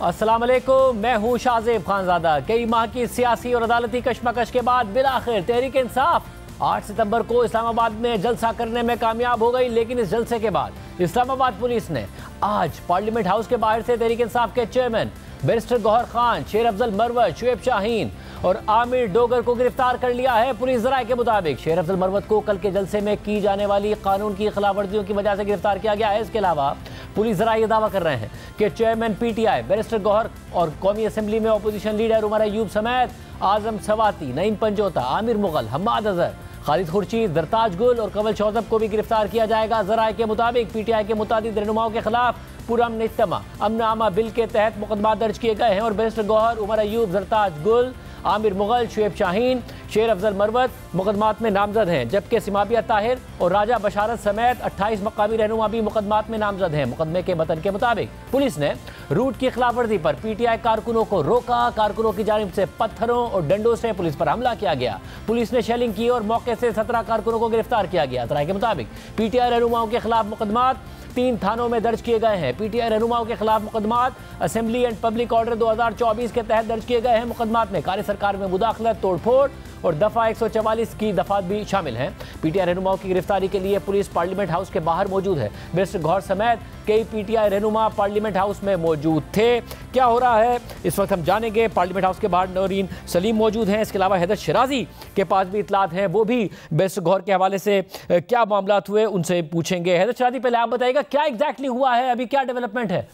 वालेकुम मैं हूँ शाहजेब खानजादा। कई माह की सियासी और अदालती कशमकश के बाद बिलाखिर तहरीक इंसाफ। 8 सितंबर को इस्लामाबाद में जलसा करने में कामयाब हो गई, लेकिन इस जलसे के बाद इस्लामाबाद पुलिस ने आज पार्लियामेंट हाउस के बाहर से तहरीक इंसाफ के चेयरमैन, बैरिस्टर गौहर खान, शेर अफजल मरवत, शुएब शाहीन और आमिर डोगर को गिरफ़्तार कर लिया है। पुलिस जराये के मुताबिक शेर अफजल मरवत को कल के जलसे में की जाने वाली कानून की खिलाफ वर्जियों की वजह से गिरफ़्तार किया गया है। इसके अलावा पुलिस जरा ये दावा कर रहे हैं कि चेयरमैन पीटीआई, बैरिस्टर गौहर और कौमी असेंबली में अपोजिशन लीडर उमर अयूब समेत आज़म सवाती, नईम पंजोता, आमिर मुगल, हम्माद अजहर, खालिद खुर्शीद दरताज गुल और कमल चौधब को भी गिरफ़्तार किया जाएगा। जराये के मुताबिक पीटीआई के मुताद रहनुमाओं के खिलाफ पुरम इज्तमा अमन आमा बिल के तहत मुकदमा दर्ज किए गए हैं और बैरिस्टर गौहर, उमर अयूब, जरताज गुल, आमिर मुगल, शुएब शाहीन, शेर अफजल मरवत मुकदमात में नामजद हैं, जबकि सिमाबिया ताहिर और राजा बशारत समेत 28 मकामी रहनुमा भी मुकदमात में नामजद हैं। मुकदमे के मतन के मुताबिक पुलिस ने रूट की खिलाफ वर्जी पर पीटीआई कारकुनों को रोका। कारकुनों की जानब से पत्थरों और डंडों से पुलिस पर हमला किया गया। पुलिस ने शेलिंग की और मौके से सत्रह कारकुनों को गिरफ़्तार किया गया। तराई के मुताबिक पीटीआई रहनुमाओं के खिलाफ मुकदमात तीन थानों में दर्ज किए गए हैं। पीटीआई रहनुमाओं के खिलाफ मुकदमात, असेंबली एंड पब्लिक ऑर्डर 2024 के तहत दर्ज किए गए हैं। मुकदमात में कार्य सरकार में मुदाखलत, तोड़फोड़ और दफ़ा 144 की दफात भी शामिल हैं। पीटीआई रहनुमाओं की गिरफ्तारी के लिए पुलिस पार्लियामेंट हाउस के बाहर मौजूद है। मिस्टर गौर समेत कई पीटीआई रहनुमा पार्लियामेंट हाउस में मौजूद थे। क्या हो रहा है? इस वक्त हम जानेंगे। पार्लियामेंट हाउस के बाहर नौरीन सलीम मौजूद हैं। इसके अलावा हैदर शराजी के पास भी इतलात हैं। वो भी बेस्ट गौर के हवाले से क्या मामला हुए, उनसे पूछेंगे। हैदर शराजी, पहले आप बताइएगा क्या एग्जैक्टली हुआ है? अभी क्या डेवलपमेंट है?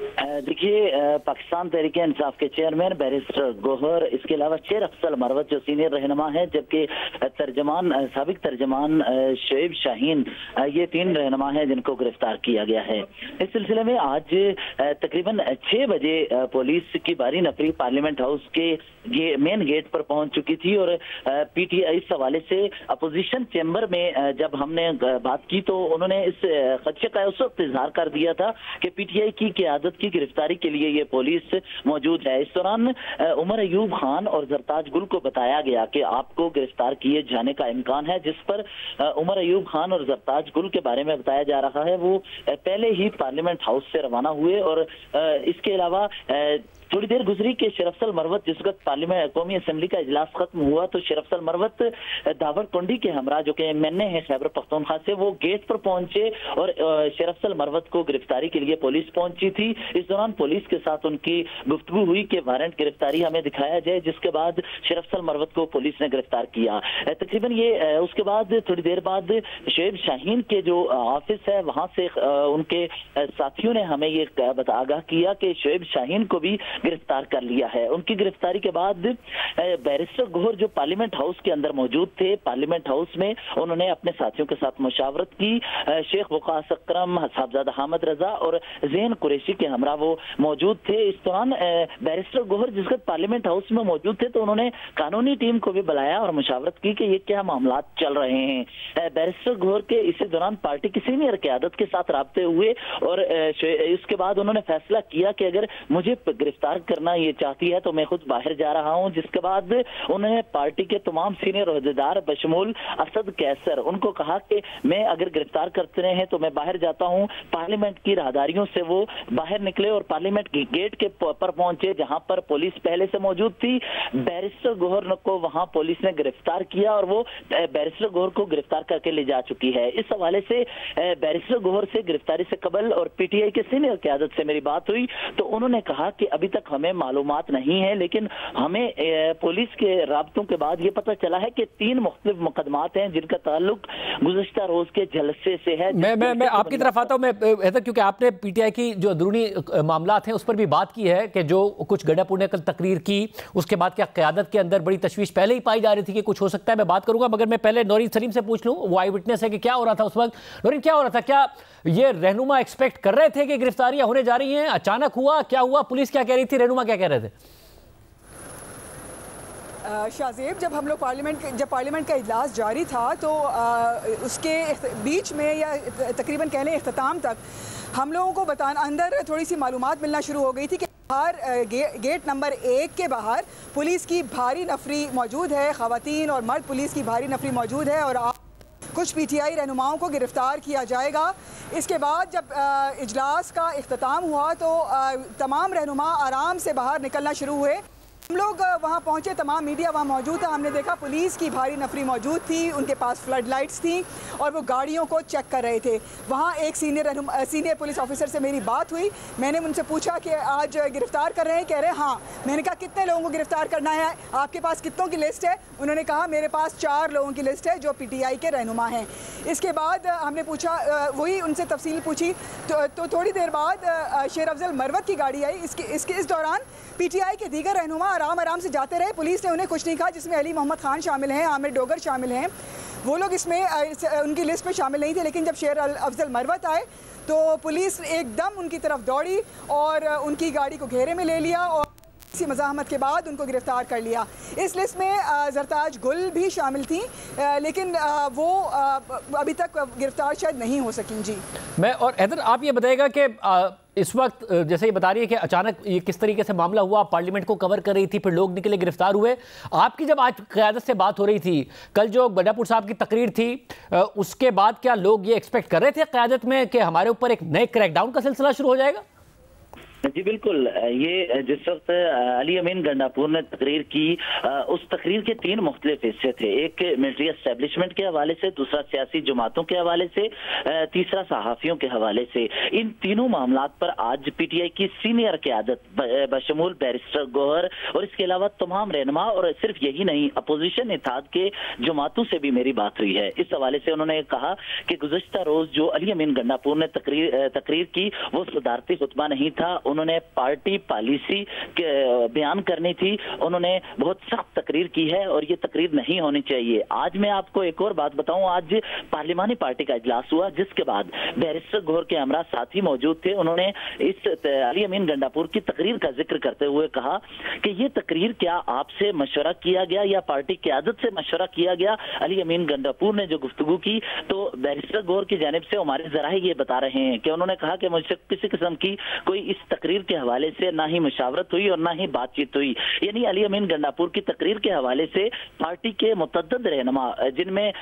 देखिए पाकिस्तान तहरीक इंसाफ के चेयरमैन बैरिस्टर गोहर इसके अलावा शेर अफसल मरवत जो सीनियर रहनमा है जबकि तर्जमान सबक तर्जमान शुएब शाहीन ये तीन रहनमा हैं जिनको गिरफ़्तार किया गया है। इस सिलसिले में आज तकरीबन छः बजे पुलिस की बारी नफरी पार्लियामेंट हाउस के गे, मेन गेट पर पहुँच चुकी थी और पीटीआई इस हवाले से अपोजिशन चैम्बर में जब हमने बात की तो उन्होंने इस खदशे का उस वक्त इजहार कर दिया था कि पीटीआई की क्यादत की गिरफ्तारी के लिए ये पुलिस मौजूद है। इस दौरान उमर अयूब खान और जरताज गुल को बताया गया कि आपको गिरफ़्तार किए जाने का इम्कान है, जिस पर उमर अयूब खान और जरताज गुल के बारे में बताया जा रहा है। वो पहले ही पार्लियामेंट हाउस से रवाना हुए और इसके अलावा थोड़ी देर गुजरी के शरफसल मरवत, जिस वक्त पार्लियामेंट कौमी असम्बली का इजलास खत्म हुआ तो शरफसल मरवत दावर कुंडी के हमरा जो कि एम एन ए है खैबर पख्तूनखा से, वो गेट पर पहुँचे और शरफसल मरवत को गिरफ्तारी के लिए पुलिस पहुँची थी। इस दौरान पुलिस के साथ उनकी गुफ्तगु हुई कि वारंट गिरफ्तारी हमें दिखाया जाए, जिसके बाद शरफसल मरवत को पुलिस ने गिरफ़्तार किया। तकरीबन ये उसके बाद थोड़ी देर बाद शेब शाहीन के जो ऑफ़िस है, वहाँ से उनके साथियों ने हमें ये आगाह किया कि शुएब शाहीन को भी गिरफ़्तार कर लिया है। उनकी गिरफ्तारी के बाद बैरिस्टर गोहर जो पार्लियामेंट हाउस के अंदर मौजूद थे, पार्लियामेंट हाउस में उन्होंने अपने साथियों के साथ मुशावरत की। शेख वकास अक्रम साहबजादा हामद रजा और जैन कुरेशी के हमरा वो मौजूद थे। इस दौरान बैरिस्टर गोहर जिस वक्त पार्लियामेंट हाउस में मौजूद थे तो उन्होंने कानूनी टीम को भी बुलाया और मुशावरत की कि ये क्या मामला चल रहे हैं। बैरिस्टर गोहर के इसी दौरान पार्टी की सीनियर क्यादत के साथ रबते हुए और इसके बाद उन्होंने फैसला किया कि अगर मुझे गिरफ़्तार गिरफ़्तार करना ये चाहती है तो मैं खुद बाहर जा रहा हूँ। जिसके बाद उन्होंने पार्टी के तमाम सीनियर अहदेदार बशमूल असद कैसर, उनको कहा कि मैं अगर गिरफ़्तार करते रहे तो मैं बाहर जाता हूँ। पार्लियामेंट की राहदारियों से वो बाहर निकले और पार्लियामेंट के गेट के पर पहुँचे, जहाँ पर पुलिस पहले से मौजूद थी। बैरिस्टर गोहर को वहाँ पुलिस ने गिरफ़्तार किया और वो बैरिस्टर गोहर को गिरफ़्तार करके ले जा चुकी है। इस हवाले से बैरिस्टर गोहर से गिरफ्तारी से कबल और पीटीआई के सीनियर क्यादत से मेरी बात हुई। तो उन्होंने कहा कि अभी तक तक हमें मालूम नहीं है, लेकिन हमें पुलिस के रबतों के बाद ये पता चला है कि तीन मुख्तलिफ़ मुकदमात हैं जिनका ताल्लुक गुजशत रोज के जलसे से है। मैं मैं मैं आपकी तरफ़ आता हूँ, मैं क्योंकि आपने पीटीआई की जो अंदरूनी मामला हैं उस पर भी बात की है कि जो कुछ गड्ढापुर ने कल तकरीर की, उसके बाद क्या क्यादत के अंदर बड़ी तशवीश पहले ही पाई जा रही थी कि कुछ हो सकता है, मैं बात करूँगा, मगर मैं पहले नौरीन सलीम से पूछ लूँ, वो आई विटनेस है कि क्या हो रहा था उस वक्त? नौरीन, क्या हो रहा था? क्या ये रहनुमा एक्सपेक्ट कर रहे थे कि गिरफ्तारियाँ होने जा रही हैं? अचानक हुआ, क्या हुआ? पुलिस क्या कह रही थी रहनुमा क्या कह रहे थे? शाहजेब जब हम लोग पार्लियामेंट जब पार्लियामेंट का इजलास जारी था तो आ, उसके बीच में या तकरीबन कहने अख्ताम तक हम लोगों को बताना अंदर थोड़ी सी मालूम मिलना शुरू हो गई थी कि बाहर गे, गेट नंबर एक के बाहर पुलिस की भारी नफरी मौजूद है ख़वातीन और मर्द पुलिस की भारी नफरी मौजूद है और कुछ पी टी आई रहनुमाओं को गिरफ़्तार किया जाएगा। इसके बाद जब इजलास का अख्ताम हुआ तो तमाम रहनुमा आराम से बाहर निकलना शुरू हुए। हम लोग वहाँ पहुँचे तमाम मीडिया वहाँ मौजूद था हमने देखा पुलिस की भारी नफरी मौजूद थी उनके पास फ्लड लाइट्स थी और वो गाड़ियों को चेक कर रहे थे। वहाँ एक सीनियर सीनियर पुलिस ऑफिसर से मेरी बात हुई। मैंने उनसे पूछा कि आज गिरफ़्तार कर रहे हैं? कह रहे हैं मैंने कहा कितने लोगों को गिरफ़्तार करना है? आपके पास कितनों की लिस्ट है? उन्होंने कहा मेरे पास चार लोगों की लिस्ट है जो पी टी आई के रहनुमा हैं। इसके बाद हमने पूछा वही उनसे तफसील पूछी। तो, तो थोड़ी देर बाद शेर अफजल मरवत की गाड़ी आई। इसके इसके इस दौरान पीटीआई के दीगर रहनुमा आराम आराम से जाते रहे। पुलिस ने उन्हें कुछ नहीं कहा, जिसमें अली मोहम्मद खान शामिल हैं, आमिर डोगर शामिल हैं। वो लोग इसमें उनकी लिस्ट में शामिल नहीं थे, लेकिन जब शेर अफजल मरवत आए तो पुलिस एकदम उनकी तरफ़ दौड़ी और उनकी गाड़ी को घेरे में ले लिया और इसी मजामत के बाद उनको गिरफ़्तार कर लिया। इस लिस्ट में जरताज गुल भी शामिल थी लेकिन वो अभी तक गिरफ़्तार शायद नहीं हो सकें। जी। मैं और हैदर, आप ये बताएगा कि इस वक्त जैसे ये बता रही है कि अचानक ये किस तरीके से मामला हुआ, पार्लियामेंट को कवर कर रही थी, फिर लोग निकले, गिरफ़्तार हुए। आपकी जब आज क्यादत से बात हो रही थी, कल जो गड्डापुर साहब की तकरीर थी उसके बाद क्या लोग ये एक्सपेक्ट कर रहे थे क्यादत में कि हमारे ऊपर एक नए क्रैकडाउन का सिलसिला शुरू हो जाएगा? जी, बिल्कुल। ये जिस वक्त अली अमीन गंडापुर ने तकरीर की उस तकरीर के तीन मुख्तलिफ़ हिस्से थे। एक मिलिट्री एस्टेब्लिशमेंट के हवाले से, दूसरा सियासी जमातों के हवाले से तीसरा सहाफ़ियों के हवाले से। इन तीनों मामला पर आज पी टी आई की सीनियर क्यादत बशमूल बैरिस्टर गोहर और इसके अलावा तमाम रहनमा और सिर्फ़ यही नहीं, अपोजिशन इताद के जमातों से भी मेरी बात हुई है। इस हवाले से उन्होंने कहा कि गुजशत रोज जो अली अमीन गंडापुर ने तकरीर तकरीर की, वो सदारती खुतबा नहीं था उन्होंने पार्टी पॉलिसी बयान करनी थी, उन्होंने बहुत सख्त तकरीर की है और ये तकरीर नहीं होनी चाहिए। आज मैं आपको एक और बात बताऊँ, आज पार्लिमानी पार्टी का इजलास हुआ, जिसके बाद बैरिस्टर घोर के हमरा साथी मौजूद थे। उन्होंने इस अली अमीन गंडापुर की तकरीर का ज़िक्र करते हुए कहा कि ये तकरीर क्या आपसे मशवरा किया गया या पार्टी की आदत से मशवरा किया गया? अली अमीन गंडापुर ने जो गुफ्तु की तो बैरिस्टर गौर की जानब से हमारे जरा ये बता रहे हैं कि उन्होंने कहा कि मुझसे किसी किस्म की कोई इस तकरीर के हवाले से ना ही मुशावरत हुई और ना ही बातचीत हुई। यानी अली अमीन गंडापुर की तकरीर के हवाले से पार्टी के मुतद रहनमा, जिनमें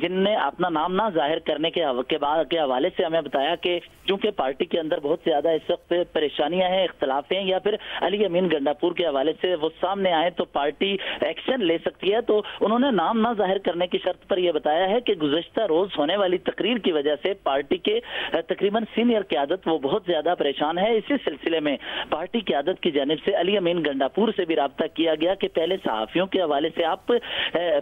जिनने अपना नाम ना ज़ाहिर करने के बाद, के हवाले से हमें बताया कि चूँकि पार्टी के अंदर बहुत ज़्यादा इस वक्त परेशानियाँ हैं, इख्तलाफ हैं, या फिर अली अमीन गंडापुर के हवाले से वो सामने आए तो पार्टी एक्शन ले सकती है तो उन्होंने नाम ना ज़ाहिर करने की शर्त पर यह बताया है कि गुजशत रोज होने वाली तकरीर की वजह से पार्टी के तकरीबन सीनियर क्यादत वो बहुत ज़्यादा परेशान है। इसी सिलसिले में पार्टी की आदत की जानब से अली अमीन गंडापुर से भी रबता किया गया कि पहले सहाफियों के हवाले से आप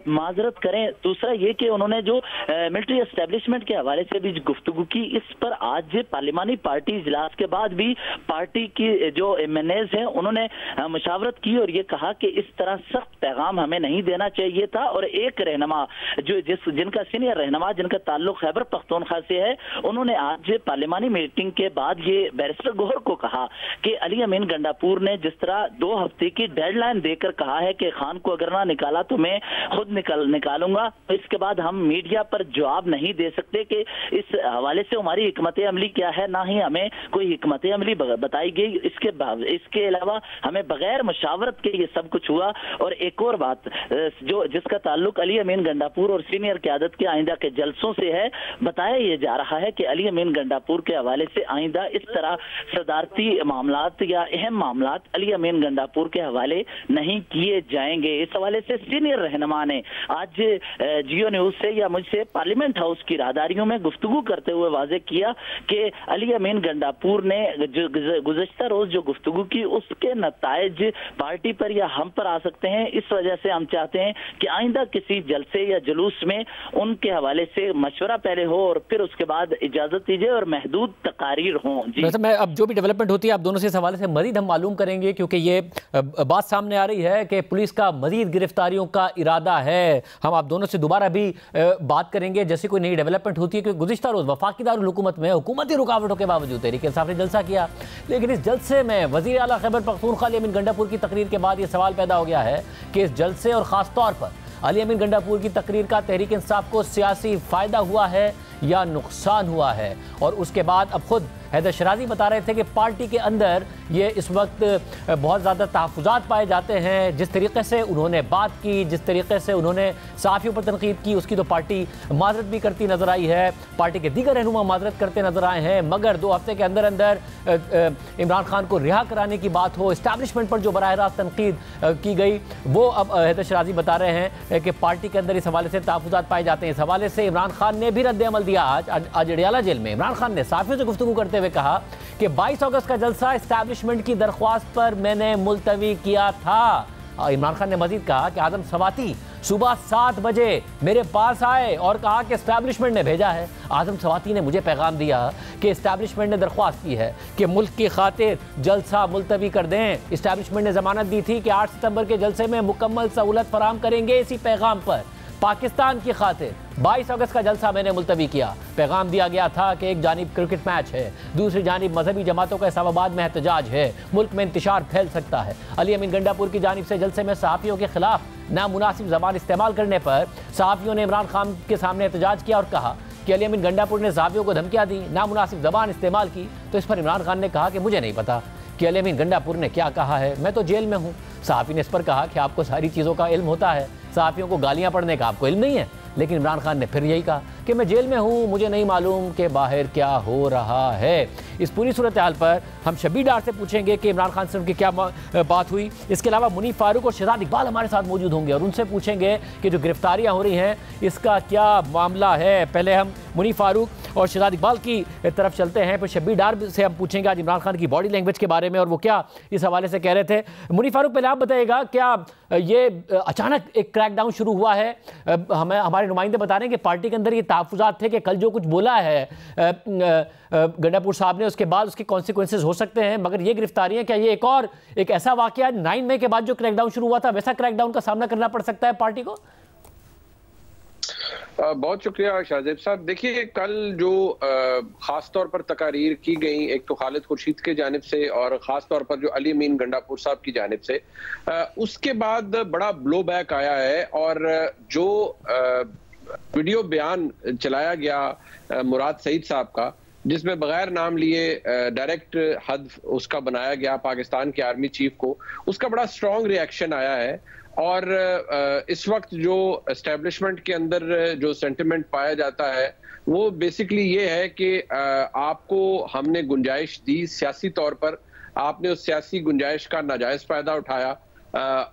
माजरत करें। दूसरा ये कि उन्होंने जो मिलिट्री एस्टेब्लिशमेंट के हवाले से भी गुफ्तु की, इस पर आज पार्लिमानी पार्टी इजलास के बाद भी पार्टी की, जो एम एन एज है, उन्होंने मुशावरत की और ये कहा कि इस तरह सख्त पैगाम हमें नहीं देना चाहिए था। और एक रहनमा जो जिस, जिनका सीनियर रहनमा, जिनका ताल्लुक खैबर पख्तूनखा से है, उन्होंने आज पार्लिमानी मीटिंग के बाद ये बैरिस्टर गोहर को कहा कि अली अमीन गंडापुर ने जिस तरह दो हफ़्ते की डेडलाइन देकर कहा है कि खान को अगर ना निकाला तो मैं खुद निकल, निकालूँगा। तो इसके बाद हम मीडिया पर जवाब नहीं दे सकते कि इस हवाले से हमारी हमत अमली क्या है, ना ही हमें कोई हमत अमली बताई गई। इसके इसके अलावा हमें बगैर मशावरत के ये सब कुछ हुआ। और एक और बात, जो, जिसका ताल्लुक अली अमीन गंडापुर और सीनियर क्यादत के आइंदा के जलसों से है, बताया यह जा रहा है कि अली अमीन गंडापुर के हवाले से आइंदा इस तरह सदारती मामला या अहम मामला अली अमीन गंडापुर के हवाले नहीं किए जाएँगे। इस हवाले से सीनियर रहनमा ने आज जियो न्यूज़ से या मुझसे पार्लियामेंट हाउस की राहदारियों में गुफ्तु करते हुए वाजे किया कि अली अमीन गंडापुर ने गुजशत रोज जो गुफ्तगु की, उसके नतज पार्टी पर या हम पर आ सकते हैं। इस वजह से हम चाहते हैं कि आइंदा किसी जलसे या जुलूस में उनके हवाले से मशवरा पहले हो और फिर उसके बाद इजाज़त दीजिए और महदूद तकारीर हो। जी। मैं, अब जो भी डेवलपमेंट होती है, आप दोनों से इस हवाले से मजीद हम मालूम करेंगे, क्योंकि ये बात सामने आ रही है कि पुलिस का मजीद गिरफ्तारियों का इरादा है। हम आप दोनों से दोबारा भी बात करेंगे। जैसे कोई नई डेवलपमेंट होती है क्योंकि गुजशत रोज़ वफाकी दारकूमत में, हुकूमती रुकावटों के बावजूद तहरीक इंसाफ ने जलसा किया। लेकिन इस जलसे में वजी अला खैबर पख्तूनखा अमीन गंडापुर की तकरीर के बाद ये सवाल पैदा हो गया है कि इस जलसे और ख़ास तौर पर अली अमीन गंडापुर की तकरीर का तहरीक इंसाफ को सियासी फ़ायदा हुआ है या नुकसान हुआ है? और उसके बाद अब खुद हैदर शराजी बता रहे थे कि पार्टी के अंदर ये इस वक्त बहुत ज़्यादा तहफात पाए जाते हैं। जिस तरीके से उन्होंने बात की, जिस तरीके से उन्होंने साफियों पर तनकीद की, उसकी तो पार्टी माजरत भी करती नज़र आई है। पार्टी के दीगर रहनुमा माजरत करते नज़र आए हैं। मगर दो हफ़्ते के अंदर अंदर इमरान खान को रिहा कराने की बात हो इस्टेब्लिशमेंट पर जो बर रास्त तनकीद की गई, वो अब हैदर शराजी बता रहे हैं कि पार्टी के अंदर इस हवाले से तहफात पाए जाते हैं। इस हवाले से इमरान खान ने भी रद्द अमल दिया। आज आज अडियाला जेल में इमरान खान ने साफियों से गुफ्तु करते हुए कहा कि 22 अगस्त का जलसा इस्टेब्लिशमेंट की दरख्वास्त पर मैंने मुलतवी किया था। इमरान खान ने मजीद कहा कि आज़म सवाती सुबह सात बजे मेरे पास आए और कहा कि इस्टेब्लिशमेंट ने भेजा है। आज़म सवाती ने मुझे पैगाम दिया कि इस्टेब्लिशमेंट ने दरख्वास्त की है कि मुल्क की खातिर जलसा मुलतवी कर दें। इस्टेब्लिशमेंट ने जमानत दी थी कि आठ सितंबर के जलसे में मुकम्मल सहूलत फराम करेंगे इसी पैगाम पर। पाकिस्तान की खातिर। 22 अगस्त का जलसा मैंने मुलतवी किया। पैगाम दिया गया था कि एक जानब क्रिकेट मैच है। दूसरी जानब मजहबी जमातों का इस्लामाबाद में एहतजाज है। मुल्क में इंतशार फैल सकता है। अली अमीन गंडापुर की जानब से जलसे में सहाफ़ियों के खिलाफ नामुनासिब जबान इस्तेमाल करने पर सहाफ़ियों ने इमरान खान के सामने एहतजाज किया और कहा कि अली अमीन गंडापुर ने सहाफ़ियों को धमकियाँ दी, नामुनासिब जबान इस्तेमाल की। तो इस पर इमरान खान ने कहा कि मुझे नहीं पता कि अली अमीन गंडापुर ने क्या कहा है। मैं तो जेल में हूँ। सहाफ़ी ने इस पर कहा कि आपको सारी चीज़ों का इल्म होता है। सहाफ़ियों को गालियाँ पढ़ने का आपको इल्म नहीं है। लेकिन इमरान खान ने फिर यही कहा कि मैं जेल में हूँ, मुझे नहीं मालूम कि बाहर क्या हो रहा है। इस पूरी सूरत हाल पर हम शबी डार से पूछेंगे कि इमरान खान से उनकी क्या बात हुई। इसके अलावा मुनीफ फारूक और शहजाद इकबाल हमारे साथ मौजूद होंगे और उनसे पूछेंगे कि जो गिरफ्तारियाँ हो रही हैं, इसका क्या मामला है? पहले हम मुनीफ फारूक और शहजाद इकबाल की तरफ़ चलते हैं। फिर शब्बी डार से हम पूछेंगे आज इमरान खान की बॉडी लैंग्वेज के बारे में और वो क्या इस हवाले से कह रहे थे। मुनीफ फारूक, पहले आप बताइएगा, क्या ये अचानक एक क्रैकडाउन शुरू हुआ है? हमें हमारे नुमाइंदे बता रहे हैं कि पार्टी के अंदर ये तहफात थे कि कल जो कुछ बोला है गंडापुर साहब ने, उसके बाद उसके कॉन्सिक्वेंसेज हो सकते हैं, मगर ये गिरफ्तारियाँ क्या ये एक और, एक ऐसा वाक्य नाइन मई के बाद जो क्रैकडाउन शुरू हुआ था, वैसा क्रैकडाउन का सामना करना पड़ सकता है पार्टी को? बहुत शुक्रिया शाहजेब साहब। देखिए, कल जो खास तौर पर तकारीर की गई, एक तो खालिद खुर्शीद के जानब से और ख़ास तौर पर जो अली मीन गंडापुर साहब की जानब से उसके बाद बड़ा ब्लो बैक आया है और जो वीडियो बयान चलाया गया मुराद सईद साहब का जिसमें बगैर नाम लिए डायरेक्ट हद उसका बनाया गया, पाकिस्तान के आर्मी चीफ को। उसका बड़ा स्ट्रॉन्ग रिएक्शन आया है। और इस वक्त जो एस्टेब्लिशमेंट के अंदर जो सेंटिमेंट पाया जाता है, वो बेसिकली ये है कि आपको हमने गुंजाइश दी सियासी तौर पर। आपने उस सियासी गुंजाइश का नाजायज फ़ायदा उठाया।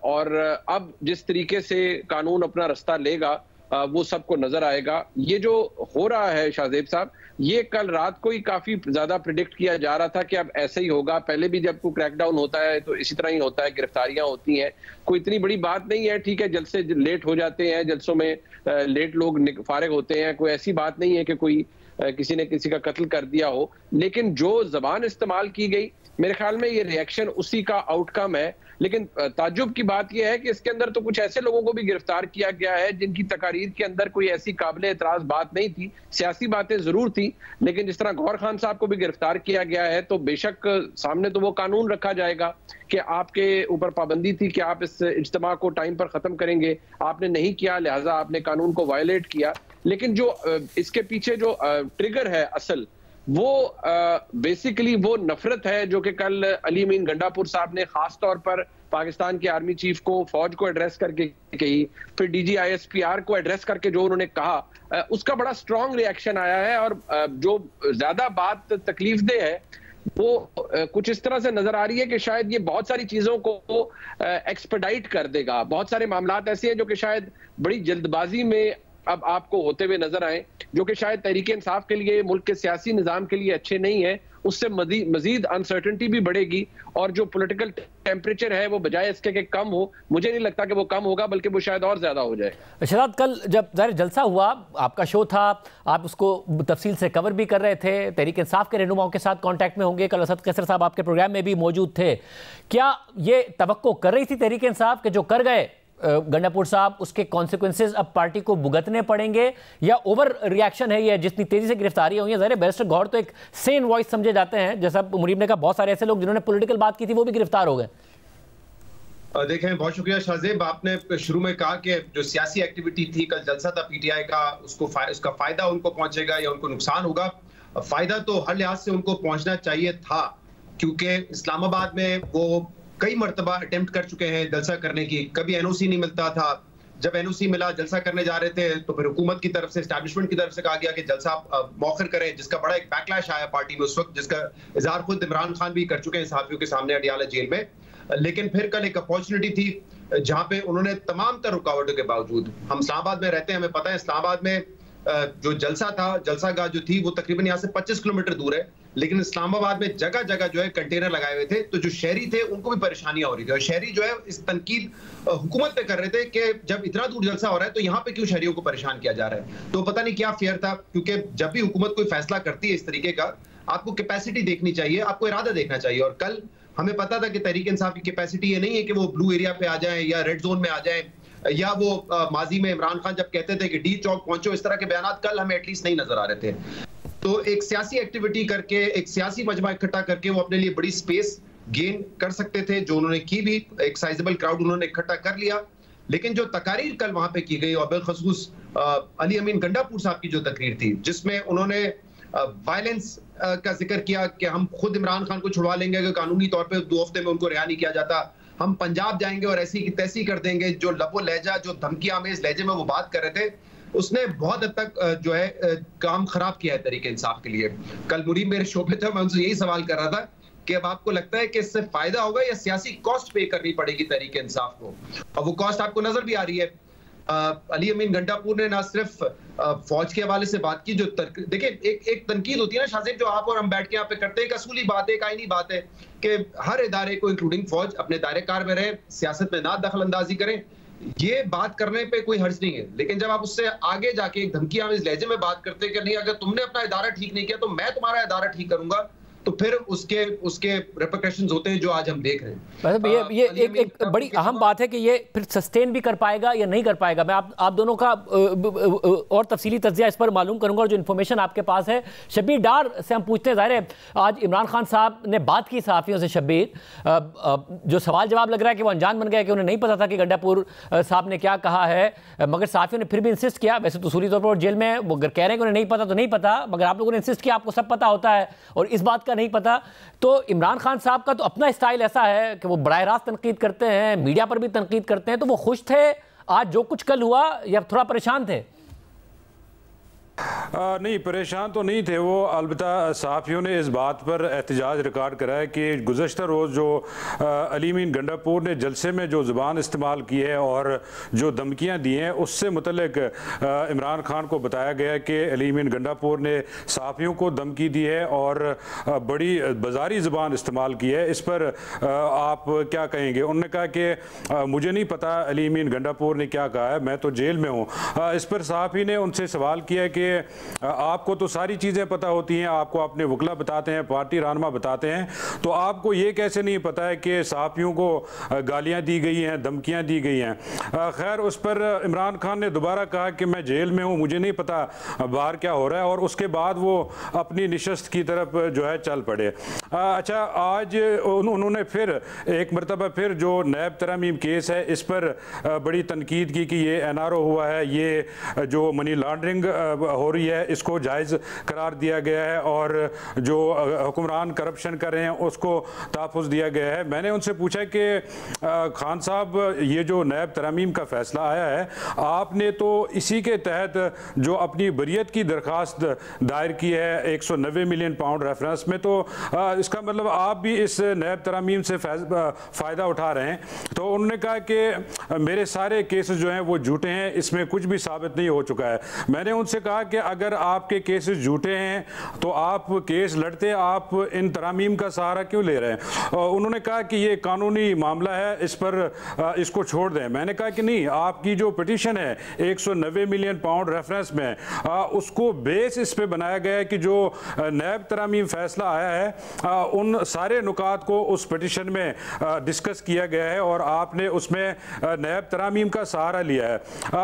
और अब जिस तरीके से कानून अपना रास्ता लेगा वो सबको नज़र आएगा। ये जो हो रहा है शाहजेब साहब, ये कल रात को ही काफ़ी ज़्यादा प्रिडिक्ट किया जा रहा था कि अब ऐसे ही होगा। पहले भी जब कोई क्रैकडाउन होता है तो इसी तरह ही होता है, गिरफ्तारियाँ होती हैं। कोई इतनी बड़ी बात नहीं है, ठीक है जलसे लेट हो जाते हैं जलसों में लेट लोग फारिग होते हैं। कोई ऐसी बात नहीं है कि कोई किसी ने किसी का कत्ल कर दिया हो। लेकिन जो जबान इस्तेमाल की गई, मेरे ख्याल में ये रिएक्शन उसी का आउटकम है। लेकिन ताजुब की बात यह है कि इसके अंदर तो कुछ ऐसे लोगों को भी गिरफ़्तार किया गया है, जिनकी तकारीर के अंदर कोई ऐसी काबिल एतराज़ बात नहीं थी। सियासी बातें ज़रूर थी, लेकिन जिस तरह गौर खान साहब को भी गिरफ़्तार किया गया है तो बेशक सामने तो वो कानून रखा जाएगा कि आपके ऊपर पाबंदी थी कि आप इस इज्तम को टाइम पर खत्म करेंगे। आपने नहीं किया, लिहाजा आपने कानून को वायलेट किया। लेकिन जो इसके पीछे जो ट्रिगर है असल वो बेसिकली वो नफरत है जो कि कल अली मीन गंडापुर साहब ने खास तौर पर पाकिस्तान के आर्मी चीफ को फौज को एड्रेस करके कही, फिर डीजी आईएसपीआर को एड्रेस करके जो उन्होंने कहा उसका बड़ा स्ट्रॉन्ग रिएक्शन आया है और जो ज़्यादा बात तकलीफ़ दे है, वो कुछ इस तरह से नज़र आ रही है कि शायद ये बहुत सारी चीज़ों को एक्सपेडाइट कर देगा। बहुत सारे मामला ऐसे हैं जो कि शायद बड़ी जल्दबाजी में अब आपको होते हुए नज़र आए, जो कि शायद तहरीक इंसाफ के लिए, मुल्क के सियासी निज़ाम के लिए अच्छे नहीं है, उससे मजीद अनसर्टनटी भी बढ़ेगी और जो पॉलिटिकल टेम्परेचर है, वो बजाय इसके के कम हो, मुझे नहीं लगता कि वो कम होगा, बल्कि वो शायद और ज़्यादा हो जाए। शराद कल जब ज़ाहिर जलसा हुआ, आपका शो था, आप उसको तफसील से कवर भी कर रहे थे, तहरीक इंसाफ के रहनुमाओं के साथ कॉन्टैक्ट में होंगे, कल असद कैसर साहब आपके प्रोग्राम में भी मौजूद थे। क्या ये तो कर रही थी तहरीक इंसाफ के जो कर गए गंडापुर साहब, उसके कॉन्सिक्वेंसेज अब पार्टी को भुगतने पड़ेंगे या ओवर रिएक्शन है ये? जितनी तेज़ी से गिरफ्तारी हुई है, जहर बैरिस्टर गौर तो एक सेन वॉइस समझे जाते हैं। जैसा मुरीब ने कहा, बहुत सारे ऐसे लोग जिन्होंने पॉलिटिकल बात की थी, वो भी गिरफ़्तार हो गए। देखें, बहुत शुक्रिया शाहजेब। आपने शुरू में कहा कि जो सियासी एक्टिविटी थी, कल जलसा था पीटीआई का, उसको उसका फ़ायदा उनको पहुंचेगा या उनको नुकसान होगा। फ़ायदा तो हर लिहाज से उनको पहुँचना चाहिए था, क्योंकि इस्लामाबाद में वो कई मरतबा अटेम्प्ट कर चुके हैं जलसा करने की। कभी एनओसी नहीं मिलता था। जब एनओसी मिला, जलसा करने जा रहे थे तो फिर हुकूमत की तरफ़ से स्टैब्लिशमेंट की तरफ़ से कहा गया कि जलसा मौखर करें, जिसका बड़ा एक बैकलैश आया पार्टी में उस वक्त, जिसका इजहार खुद इमरान खान भी कर चुके हैं सहाफियों के सामने अडियाला जेल में। लेकिन फिर कल एक अपॉर्चुनिटी थी, जहाँ पे उन्होंने तमाम तर रुकावटों के बावजूद, हम इस्लामाबाद में रहते हैं, हमें पता है, इस्लामाबाद में जो जलसा था, जलसा गाह जो थी, वो तकरीबन यहाँ से 25 किलोमीटर दूर है। लेकिन इस्लामाबाद में जगह जगह जो है कंटेनर लगाए हुए थे तो जो शहरी थे, उनको भी परेशानियाँ हो रही थी। और शहरी जो है, इस तनकीद हुकूमत पे कर रहे थे कि जब इतना दूर जलसा हो रहा है तो यहाँ पे क्यों शहरियों को परेशान किया जा रहा है? तो पता नहीं क्या फेयर था, क्योंकि जब भी हुकूमत कोई फैसला करती है इस तरीके का, आपको कैपेसिटी देखनी चाहिए, आपको इरादा देखना चाहिए। और कल हमें पता था कि तहरीक इंसाफ की कैपेसिटी ये नहीं है कि वो ब्लू एरिया पे आ जाए या रेड जोन में आ जाए, या वो माजी में इमरान खान जब कहते थे कि डी चौक पहुंचो, इस तरह के बयान कल हमें एटलीस्ट नहीं नज़र आ रहे थे। तो एक सियासी एक्टिविटी करके, एक सियासी मजमा इकट्ठा करके वो अपने लिए बड़ी स्पेस गेन कर सकते थे, जो उन्होंने की भी, एक साइजेबल क्राउड उन्होंने इकट्ठा कर लिया। लेकिन जो तकारीर कल वहाँ पे की गई, और बिलखसूस अली अमीन गंडापुर साहब की जो तकरीर थी, जिसमें उन्होंने वायलेंस का ज़िक्र किया कि हम खुद इमरान खान को छुड़वा लेंगे, अगर कानूनी तौर पे दो हफ़्ते में उनको रिहा नहीं किया जाता, हम पंजाब जाएँगे और ऐसी की तैसी कर देंगे, जो लबो लहजा, जो धमकी आमेज लहजे में वो बात कर रहे थे उसने बहुत हद तक जो है काम खराब किया है तरीके इंसाफ के लिए। कल मुरीब मेरे शो था मैं उनसे यही सवाल कर रहा था कि अब आपको लगता है कि इससे फ़ायदा होगा या सियासी कॉस्ट पे करनी पड़ेगी तरीके इंसाफ को? और वो कॉस्ट आपको नज़र भी आ रही है। आ, अली अमीन गंडापुर ने ना सिर्फ़ आ, फौज के हवाले से बात की जो तर्क देखिए एक एक तनकीद होती है ना शाजिब जो आप और हम बैठ के यहाँ पे करते हैं एक असूली बात है एक आईनी बात है कि हर इदारे को इंक्लूडिंग फौज अपने दायरे कार में रहे सियासत में ना दखल अंदाजी करें ये बात करने पे कोई हर्ज नहीं है। लेकिन जब आप उससे आगे जाके एक धमकी आम इस लहजे में बात करते कि नहीं, अगर तुमने अपना इदारा ठीक नहीं किया तो मैं तुम्हारा इदारा ठीक करूँगा। तो फिर उसके उसके रिपोर्टेशन होते हैं जो आज हम देख रहे हैं। मतलब ये ये एक एक बड़ी अहम बात है कि ये फिर सस्टेन भी कर पाएगा या नहीं कर पाएगा। मैं आप आप दोनों का और तफसीली तजिया इस पर मालूम करूँगा और जो इन्फॉर्मेशन आपके पास है शब्बीर डार से हम पूछते हैं। ज़ाहिर है आज इमरान खान साहब ने बात की सहाफ़ियों से शब्बीर। जो सवाल जवाब लग रहा है कि वो अनजान बन गया कि उन्हें नहीं पता था कि गंडापुर साहब ने क्या कहा है मगर सहाफ़ियों ने फिर भी इंसिस्ट किया। वैसे तो सूरी तौर पर जेल में वो कह रहे हैं कि उन्हें नहीं पता तो नहीं पता मगर आप लोगों ने इंसिस्ट किया आपको सब पता होता है। और इस बात का नहीं पता। तो इमरान खान साहब का तो अपना स्टाइल ऐसा है कि वो बर रास्त तनकीद करते हैं मीडिया पर भी तनकीद करते हैं तो वो खुश थे। आज जो कुछ कल हुआ, या थोड़ा परेशान थे। आ, नहीं परेशान तो नहीं थे वो। अलबत् सहाफ़ियों ने इस बात पर एहतजाज रिकॉर्ड करा है कि गुजशत रोज़ जो अलीमीन गंडापुर ने जलसे में जो ज़ुबान इस्तेमाल की है और जो धमकियाँ दी हैं उससे मतलब इमरान खान को बताया गया कि अलीमीन गंडापुर ने सहाफ़ियों को धमकी दी है और बड़ी बाजारी ज़ुबान इस्तेमाल की है। इस पर आप क्या कहेंगे? उन्होंने कहा कि मुझे नहीं पता अलीमीन गंडापुर ने क्या कहा है मैं तो जेल में हूँ। इस पर सहाफ़ी ने उनसे सवाल किया कि आपको तो सारी चीज़ें पता होती हैं, आपको अपने वकला बताते हैं, पार्टी रहनमा बताते हैं तो आपको ये कैसे नहीं पता है कि सहाफ़ियों को गालियाँ दी गई हैं, धमकियाँ दी गई हैं? खैर, उस पर इमरान खान ने दोबारा कहा कि मैं जेल में हूँ, मुझे नहीं पता बाहर क्या हो रहा है, और उसके बाद वो अपनी नशस्त की तरफ़ जो है चल पड़े। अच्छा आज उन्होंने फिर, एक मरतबा फिर जो नैब तरामीम केस है, इस पर बड़ी तनकीद की कि ये एन हुआ है, ये जो मनी लॉन्ड्रिंग हो रही है, इसको जायज़ करार दिया गया है और जो हुक्मरान करप्शन कर रहे हैं, उसको तहफ़ दिया गया है। मैंने उनसे पूछा कि खान साहब, ये जो नैब तरामीम का फ़ैसला आया है, आपने तो इसी के तहत जो अपनी बरीत की दरख्वास्त दायर की है, एक सौ नबे मिलियन पाउंड रेफरेंस में तो इसका मतलब आप भी इस नैब तरामीम से फ़ायदा उठा रहे हैं। तो उन्होंने कहा कि, मेरे सारे केसेस जो हैं, वो झूठे हैं, इसमें कुछ भी साबित नहीं हो चुका है। मैंने उनसे कहा कि अगर आपके केसेस झूठे हैं तो आप केस लड़ते, आप इन तरामीम का सहारा क्यों ले रहे हैं? उन्होंने कहा कि ये कानूनी मामला है, इस पर इसको छोड़ दें। मैंने कहा कि नहीं, आपकी जो पटिशन है 190 मिलियन पाउंड रेफरेंस में उसको बेस इस पर बनाया गया है कि जो नैब तरामीम फैसला आया है उन सारे नुकात को उस पटिशन में डिस्कस किया गया है और आपने उसमें नैब तरामीम का सहारा लिया है।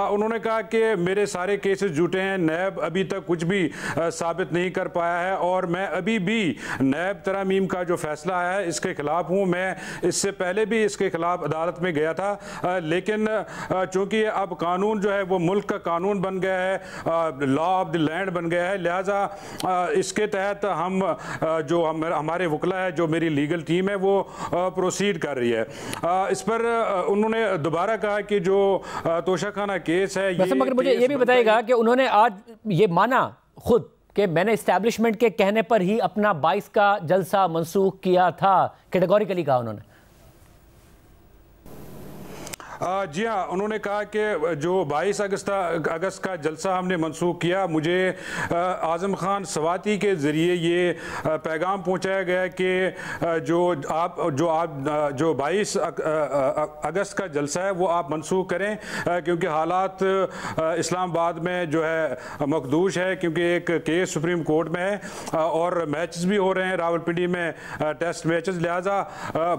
उन्होंने कहा कि मेरे सारे केसेस जुटे हैं, नैब अभी तक कुछ भी साबित नहीं कर पाया है और मैं अभी भी नैब तरामीम का जो फैसला है इसके खिलाफ हूँ। मैं इससे पहले भी इसके खिलाफ अदालत में गया था लेकिन चूँकि अब कानून जो है वो मुल्क का कानून बन गया है लॉ ऑफ़ द लैंड बन गया है लिहाजा इसके तहत हम जो हम हमारे वकला है जो मेरी लीगल टीम है वो प्रोसीड कर रही है। इस पर उन्होंने दोबारा कहा कि जो तोशाखाना केस है ये मगर मुझे ये भी बताएगा कि उन्होंने आज ये माना खुद कि मैंने इस्टेब्लिशमेंट के कहने पर ही अपना 22 का जलसा मनसूख किया था कैटेगोरिकली कहा उन्होंने। जी हाँ उन्होंने कहा कि जो 22 अगस्त अगस्त का जलसा हमने मनसूख किया, मुझे आज़म खान सवाती के ज़रिए ये पैगाम पहुँचाया गया कि जो आप जो आप जो 22 अगस्त का जलसा है, वो आप मनसूख करें क्योंकि हालात इस्लामाबाद में जो है, मखदूश है, क्योंकि एक केस सुप्रीम कोर्ट में है और मैचेस भी हो रहे हैं रावलपिंडी में टेस्ट मैचेस, लिहाजा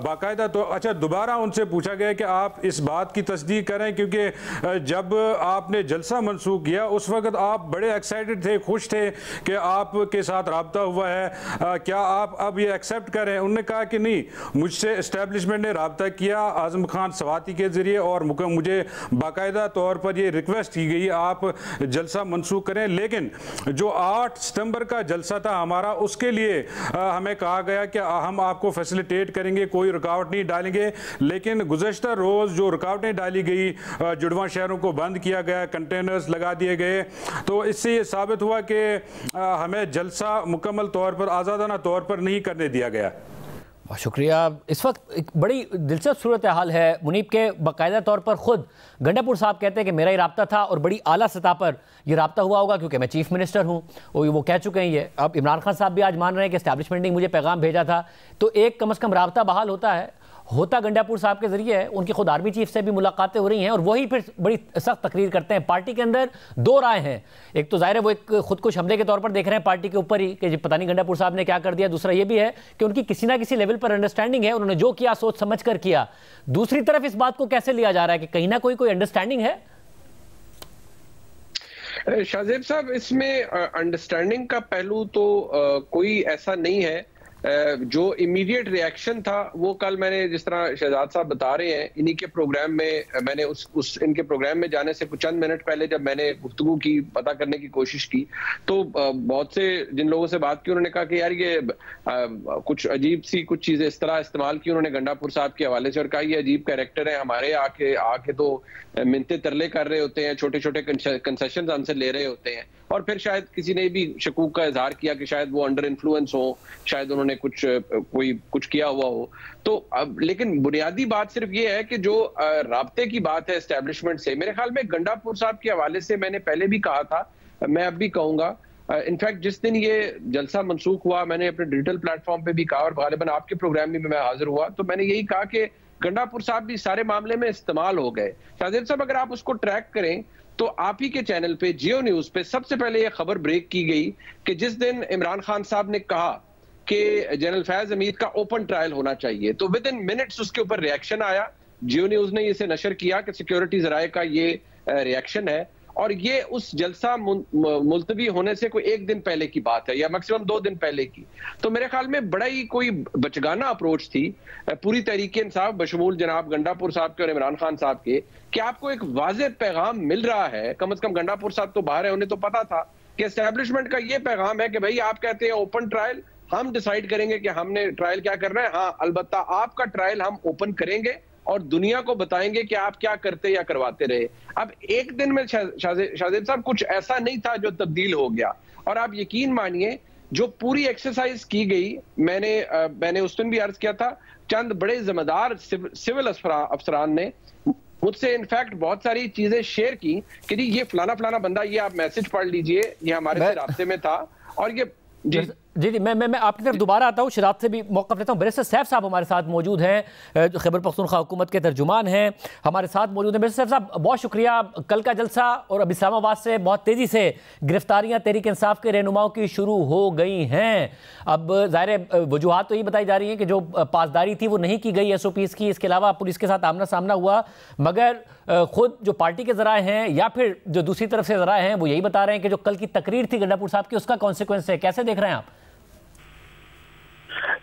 बाकायदा तो अच्छा दोबारा उनसे पूछा गया कि आप इस बात बात की तस्दीक करें, क्योंकि जब आपने जलसा मनसूख किया, उस वक्त आप बड़े एक्साइटेड थे, खुश थे कि आपके साथ रबता हुआ है। क्या आप अब ये एक्सेप्ट करें? उन्होंने कहा कि नहीं, मुझसे इस्टेब्लिशमेंट ने रबता किया, आज़म खान सवाती के ज़रिए, और मुझे बाकायदा तौर पर यह रिक्वेस्ट की गई, आप जलसा मनसूख करें। लेकिन, जो आठ सितंबर का जलसा था हमारा, उसके लिए हमें कहा गया कि हम आपको फैसिलिटेट करेंगे, कोई रुकावट नहीं डालेंगे। लेकिन गुजशत रोज़ जो रुकावट रुकावटें डाली गई जुड़वा शहरों को बंद किया गया कंटेनर्स लगा दिए गए। तो इससे ये साबित हुआ कि हमें जलसा मुकम्मल तौर पर, आज़ादाना तौर पर नहीं करने दिया गया। बहुत शुक्रिया। इस वक्त एक बड़ी दिलचस्प सूरत हाल है। मुनीब के बाकायदा तौर पर ख़ुद गंडापुर साहब कहते हैं कि मेरा ही रबता था और बड़ी आला सतह पर यह रबता हुआ होगा क्योंकि मैं चीफ मिनिस्टर हूँ। वो कह चुके हैं ये। अब इमरान खान साहब भी आज मान रहे हैं कि इस्टेब्लिशमेंट ने मुझे पैगाम भेजा था। तो एक कम अज़ कम रबता बहाल होता है। होता गंडापुर साहब के ज़रिए है उनकी खुद आर्मी चीफ से भी मुलाकातें हो रही हैं और वही फिर बड़ी सख्त तकरीर करते हैं। पार्टी के अंदर दो राय हैं। एक तो ज़ाहिर है वो एक खुद कुछ हमले के तौर पर देख रहे हैं पार्टी के ऊपर ही कि पता नहीं गंडापुर साहब ने क्या कर दिया। दूसरा ये भी है कि उनकी किसी ना किसी लेवल पर अंडरस्टैंडिंग है उन्होंने जो किया सोच समझ कर किया। दूसरी तरफ़ इस बात को कैसे लिया जा रहा है कि कहीं ना कोई कोई अंडरस्टैंडिंग है? शाहजेब साहब इसमें अंडरस्टैंडिंग का पहलू तो आ, कोई ऐसा नहीं है। जो इमीडिएट रिएक्शन था, वो कल मैंने जिस तरह शहजाद साहब बता रहे हैं, इन्हीं के प्रोग्राम में, मैंने उस उस, इनके प्रोग्राम में जाने से कुछ चंद मिनट पहले जब मैंने गुफ्तु की, पता करने की कोशिश की तो बहुत से जिन लोगों से बात की, उन्होंने कहा कि यार ये कुछ अजीब सी कुछ चीज़ें इस तरह इस्तेमाल की उन्होंने गंडापुर साहब के हवाले से और कहा, ये अजीब कैरेक्टर है, हमारे आके आके तो मिनते तरले कर रहे होते हैं छोटे छोटे कंसेशन हमसे ले रहे होते हैं। और फिर शायद किसी ने भी शकूक का इजहार किया कि शायद वो अंडर इन्फ्लुएंस हो, शायद उन्होंने कुछ कोई, कुछ किया हुआ हो। तो अब, लेकिन बुनियादी बात सिर्फ़ ये है कि जो रबते की बात है एस्टेब्लिशमेंट से, मेरे ख्याल में गंडापुर साहब के हवाले से मैंने पहले भी कहा था, मैं अब भी कहूँगा इनफैक्ट जिस दिन ये जलसा मनसूख हुआ, मैंने अपने डिजिटल प्लेटफॉर्म पे भी कहा और गालिबन आपके प्रोग्राम में मैं हाजिर हुआ तो मैंने यही कहा कि गंडापुर साहब भी सारे मामले में इस्तेमाल हो गए। शाहजेब साहब, अगर आप उसको ट्रैक करें तो आप ही के चैनल पे जियो न्यूज़ पे सबसे पहले यह खबर ब्रेक की गई कि जिस दिन इमरान खान साहब ने कहा कि जनरल फैज अमीर का ओपन ट्रायल होना चाहिए तो विद इन मिनट्स उसके ऊपर रिएक्शन आया। जियो न्यूज़ ने इसे नशर किया कि सिक्योरिटी जराए का ये रिएक्शन है। और ये उस जलसा मुलतवी होने से कोई एक दिन पहले की बात है, या मैक्सिमम दो दिन पहले की। तो मेरे ख्याल में बड़ा ही कोई बचगाना अप्रोच थी पूरी तरीके इंसाफ, बशमूल जनाब गंडापुर साहब के और इमरान खान साहब के, कि आपको एक वाज पैगाम मिल रहा है। कम अज कम गंडापुर साहब तो बाहर है, उन्हें तो पता था कि एस्टेब्लिशमेंट का ये पैगाम है कि भाई आप कहते हैं ओपन ट्रायल हम डिसाइड करेंगे कि हमने ट्रायल क्या करना है। हाँ अलबत्ता आपका ट्रायल हम ओपन करेंगे। और दुनिया को बताएँगे कि आप क्या करते या करवाते रहे। अब एक दिन में शाहजेब साहब कुछ ऐसा नहीं था जो तब्दील हो गया। और आप यकीन मानिए जो पूरी एक्सरसाइज की गई मैंने आ, मैंने उस दिन भी अर्ज़ किया था चंद बड़े जिम्मेदार सिविल अफसरान ने मुझसे इनफैक्ट बहुत सारी चीज़ें शेयर की कि जी ये फलाना फलाना बंदा ये आप मैसेज पढ़ लीजिए ये हमारे से रास्ते में था। और ये जी। जी जी, मैं मैं मैं आपकी तरफ़ दोबारा आता हूँ। शराब से भी मौका लेता हूँ। बैरिस्टर सैफ साहब हमारे साथ मौजूद हैं। खैबर पख्तूनख्वा हुकूमत के तर्जुमान हैं। हमारे साथ मौजूद हैं। बैरिस्टर सैफ साहब, बहुत शुक्रिया। कल का जलसा और अब इस्लामाबाद से बहुत तेज़ी से गिरफ्तारियाँ तहरीक इंसाफ के रहनुमाओं की शुरू हो गई हैं। अब ज़ाहिर वजूहत तो ये बताई जा रही हैं कि जो पासदारी थी वो नहीं की गई एस ओ पीज़ की। इसके अलावा पुलिस के साथ आमना सामना हुआ। मगर खुद जो पार्टी के ज़राए हैं या फिर जो दूसरी तरफ़ से ज़राए हैं, वो यही बता रहे हैं कि जो कल की तकरीर थी गंडापुर साहब की, उसका कॉन्सिक्वेंस है। कैसे देख रहे हैं आप?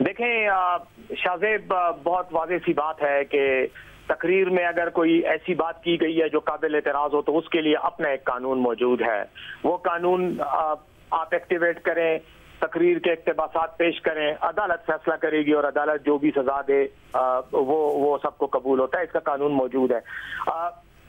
देखें शाहजेब बहुत वाजे सी बात है कि तकरीर में अगर कोई ऐसी बात की गई है जो काबिल एतराज़ हो तो उसके लिए अपना एक कानून मौजूद है। वो कानून आप एक्टिवेट करें, तकरीर के इकतबासात पेश करें, अदालत फैसला करेगी और अदालत जो भी सजा दे वो वो सबको कबूल होता है, इसका कानून मौजूद है।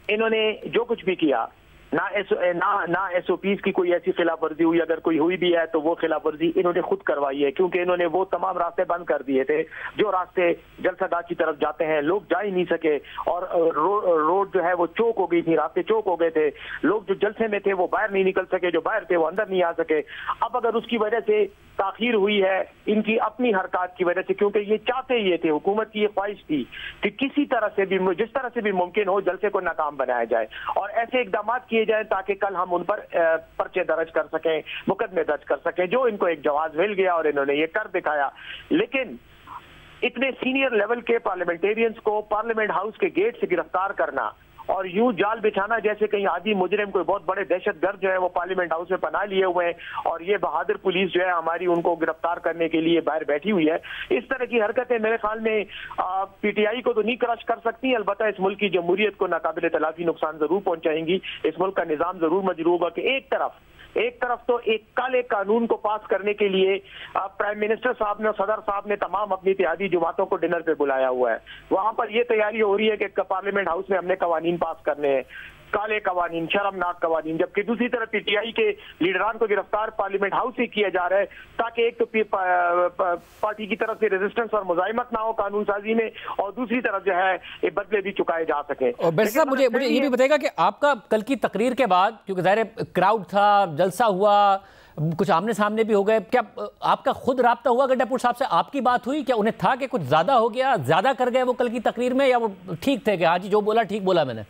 इन्होंने जो कुछ भी किया ना एस ना ना एस ओ पीज की कोई ऐसी खिलाफ वर्जी हुई अगर कोई हुई भी है तो वो खिलाफ वर्जी इन्होंने खुद करवाई है क्योंकि इन्होंने वो तमाम रास्ते बंद कर दिए थे जो रास्ते जलसगा की तरफ़ जाते हैं लोग जा ही नहीं सके और रो, रोड जो है वो चौक हो गई थी रास्ते चौक हो गए थे लोग जो जलसे में थे वो बाहर नहीं निकल सके जो बाहर थे वो अंदर नहीं आ सके अब अगर उसकी वजह से ताखिर हुई है इनकी अपनी हरकत की वजह से क्योंकि ये चाहते ये थे हुकूमत की ये ख्वाहिश थी कि किसी तरह से भी जिस तरह से भी मुमकिन हो जलसे को नाकाम बनाया जाए और ऐसे इकदाम किए जाए ताकि कल हम उन पर पर्चे दर्ज कर सकें, मुकदमे दर्ज कर सकें, जो इनको एक जवाब मिल गया और इन्होंने ये कर दिखाया। लेकिन इतने सीनियर लेवल के पार्लियामेंटेरियंस को पार्लियामेंट हाउस के गेट से गिरफ़्तार करना और यूँ जाल बिछाना जैसे कहीं आदि मुजरिम कोई बहुत बड़े दहशत गर्द जो है वो पार्लियामेंट हाउस में पना लिए हुए हैं और ये बहादुर पुलिस जो है हमारी उनको गिरफ़्तार करने के लिए बाहर बैठी हुई है। इस तरह की हरकतें मेरे ख्याल में पीटीआई को तो नहीं क्रश कर सकती अलबत् इस मुल्क की जमहूरियत को नाकाबिल तलाफी नुकसान ज़रूर पहुंचाएँगी। इस मुल्क का निज़ाम ज़रूर मजरू होगा कि एक तरफ़ एक तरफ़ तो एक काले कानून को पास करने के लिए प्राइम मिनिस्टर साहब ने, सदर साहब ने तमाम अपनी इतिहादी जुमातों को डिनर पे बुलाया हुआ है। वहाँ पर यह तैयारी हो रही है कि पार्लियामेंट हाउस में हमने कवानीन पास करने हैं। काले कवानीन शर्मनाक कवानीन जबकि दूसरी तरफ़ पीटीआई के लीडरान को गिरफ़्तार पार्लियामेंट हाउस से किया जा रहा है ताकि एक तो पार्टी की तरफ़ से रेजिस्टेंस और मुजामत ना हो कानून साजी में और दूसरी तरफ़ जो है बदले भी चुकाए जा सके। साहब मुझे मुझे ये भी बताएगा कि आपका कल की तकरीर के बाद क्योंकि ज़ाहिर क्राउड था जलसा हुआ कुछ आमने सामने भी हो गए क्या आपका खुद रबता हुआ गड्ढापुर साहब से? आपकी बात हुई? क्या उन्हें था कि कुछ ज़्यादा हो गया ज़्यादा कर गए वो कल की तकरीर में या वो ठीक थे कि हाँ जी जो बोला ठीक बोला मैंने?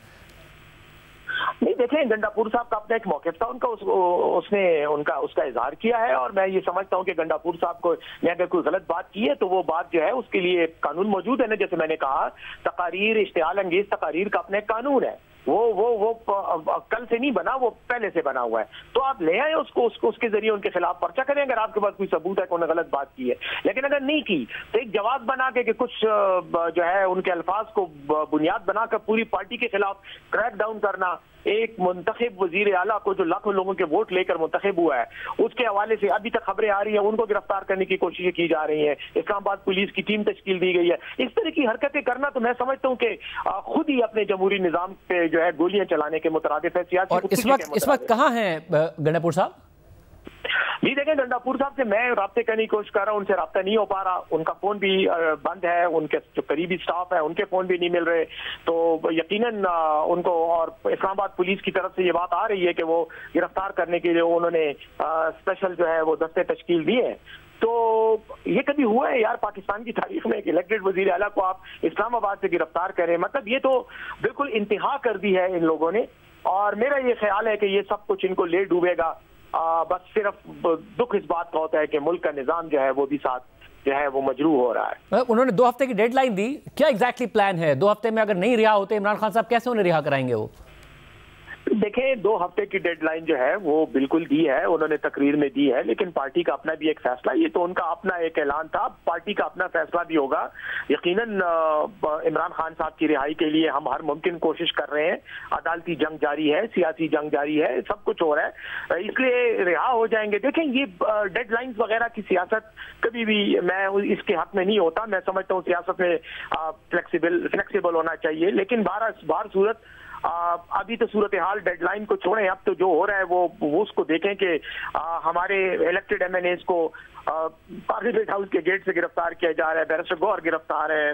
नहीं देखें गंडापुर साहब का अपना एक मौके था उनका उस, उसने उनका उसका इजहार किया है और मैं ये समझता हूँ कि गंडापुर साहब को ने अगर कोई गलत बात की है तो वो बात जो है उसके लिए कानून मौजूद है ना जैसे मैंने कहा तकारीर इश्तेहाल अंगेज तकारीर का अपना एक कानून है। वो वो वो कल से नहीं बना वो पहले से बना हुआ है। तो आप ले आए उसको उसको उसके ज़रिए उनके खिलाफ पर्चा करें अगर आपके पास कोई सबूत है कि उन्होंने गलत बात की है। लेकिन अगर नहीं की तो एक जवाब बना के कि कुछ जो है उनके अल्फाज को बुनियाद बनाकर पूरी पार्टी के खिलाफ क्रैक डाउन करना एक मुंतब वज़ीर आला को जो लाखों लोगों के वोट लेकर मुंतब हुआ है उसके हवाले से अभी तक खबरें आ रही हैं उनको गिरफ़्तार करने की कोशिशें की जा रही है। इस्लामाबाद पुलिस की टीम तश्कील दी गई है। इस तरह की हरकतें करना तो मैं समझता हूँ कि खुद ही अपने जमहूरी निज़ाम पे जो है गोलियाँ चलाने के मुतरद है सियासी इस वक्त इस वक्त कहाँ है गणपुर साहब? जी देखें गंडापुर साहब से मैं रबते करने की कोशिश कर रहा हूँ, उनसे रबता नहीं हो पा रहा। उनका फ़ोन भी बंद है, उनके जो करीबी स्टाफ है, उनके फ़ोन भी नहीं मिल रहे। तो यकीनन उनको और इस्लामाबाद पुलिस की तरफ़ से ये बात आ रही है कि वो गिरफ़्तार करने के लिए उन्होंने स्पेशल जो है, वो दस्ते तश्कील दिए तो ये कभी हुआ है यार पाकिस्तान की तारीख में एक इलेक्टेड वज़ीर अला को आप इस्लामाबाद से गिरफ़्तार करें? मतलब ये तो बिल्कुल इंतहा कर दी है इन लोगों ने। और मेरा ये ख्याल है कि ये सब कुछ इनको ले डूबेगा। बस सिर्फ़ दुख इस बात का होता है कि मुल्क का निज़ाम जो है वो भी साथ जो है वो मजरू हो रहा है। उन्होंने दो हफ़्ते की डेडलाइन दी। क्या एग्जैक्टली प्लान है? दो हफ़्ते में अगर नहीं रिहा होते, इमरान खान साहब कैसे उन्हें रिहा कराएँगे वो? देखें दो हफ़्ते की डेडलाइन जो है, वो बिल्कुल दी है, उन्होंने तकरीर में दी है, लेकिन पार्टी का अपना भी एक फैसला, ये तो उनका अपना एक ऐलान था, पार्टी का अपना फैसला भी होगा। यकीनन इमरान खान साहब की रिहाई के लिए हम हर मुमकिन कोशिश कर रहे हैं। अदालती जंग जारी है, सियासी जंग जारी है, सब कुछ हो रहा है। इसलिए रिहा हो जाएँगे। देखें, ये डेडलाइंस वगैरह की सियासत कभी भी मैं इसके हक में नहीं होता। मैं समझता हूँ सियासत में फ्लेक्सीबल फ्लेक्सीबल होना चाहिए, लेकिन बारह बार सूरत अभी तो सूरत हाल डेडलाइन को छोड़ें, अब तो जो हो रहा है वो वो उसको देखें कि हमारे इलेक्टेड एम को पार्लियामेंट हाउस के गेट से गिरफ़्तार किया जा रहा है बैरिस्टर गौर गिरफ़्तार है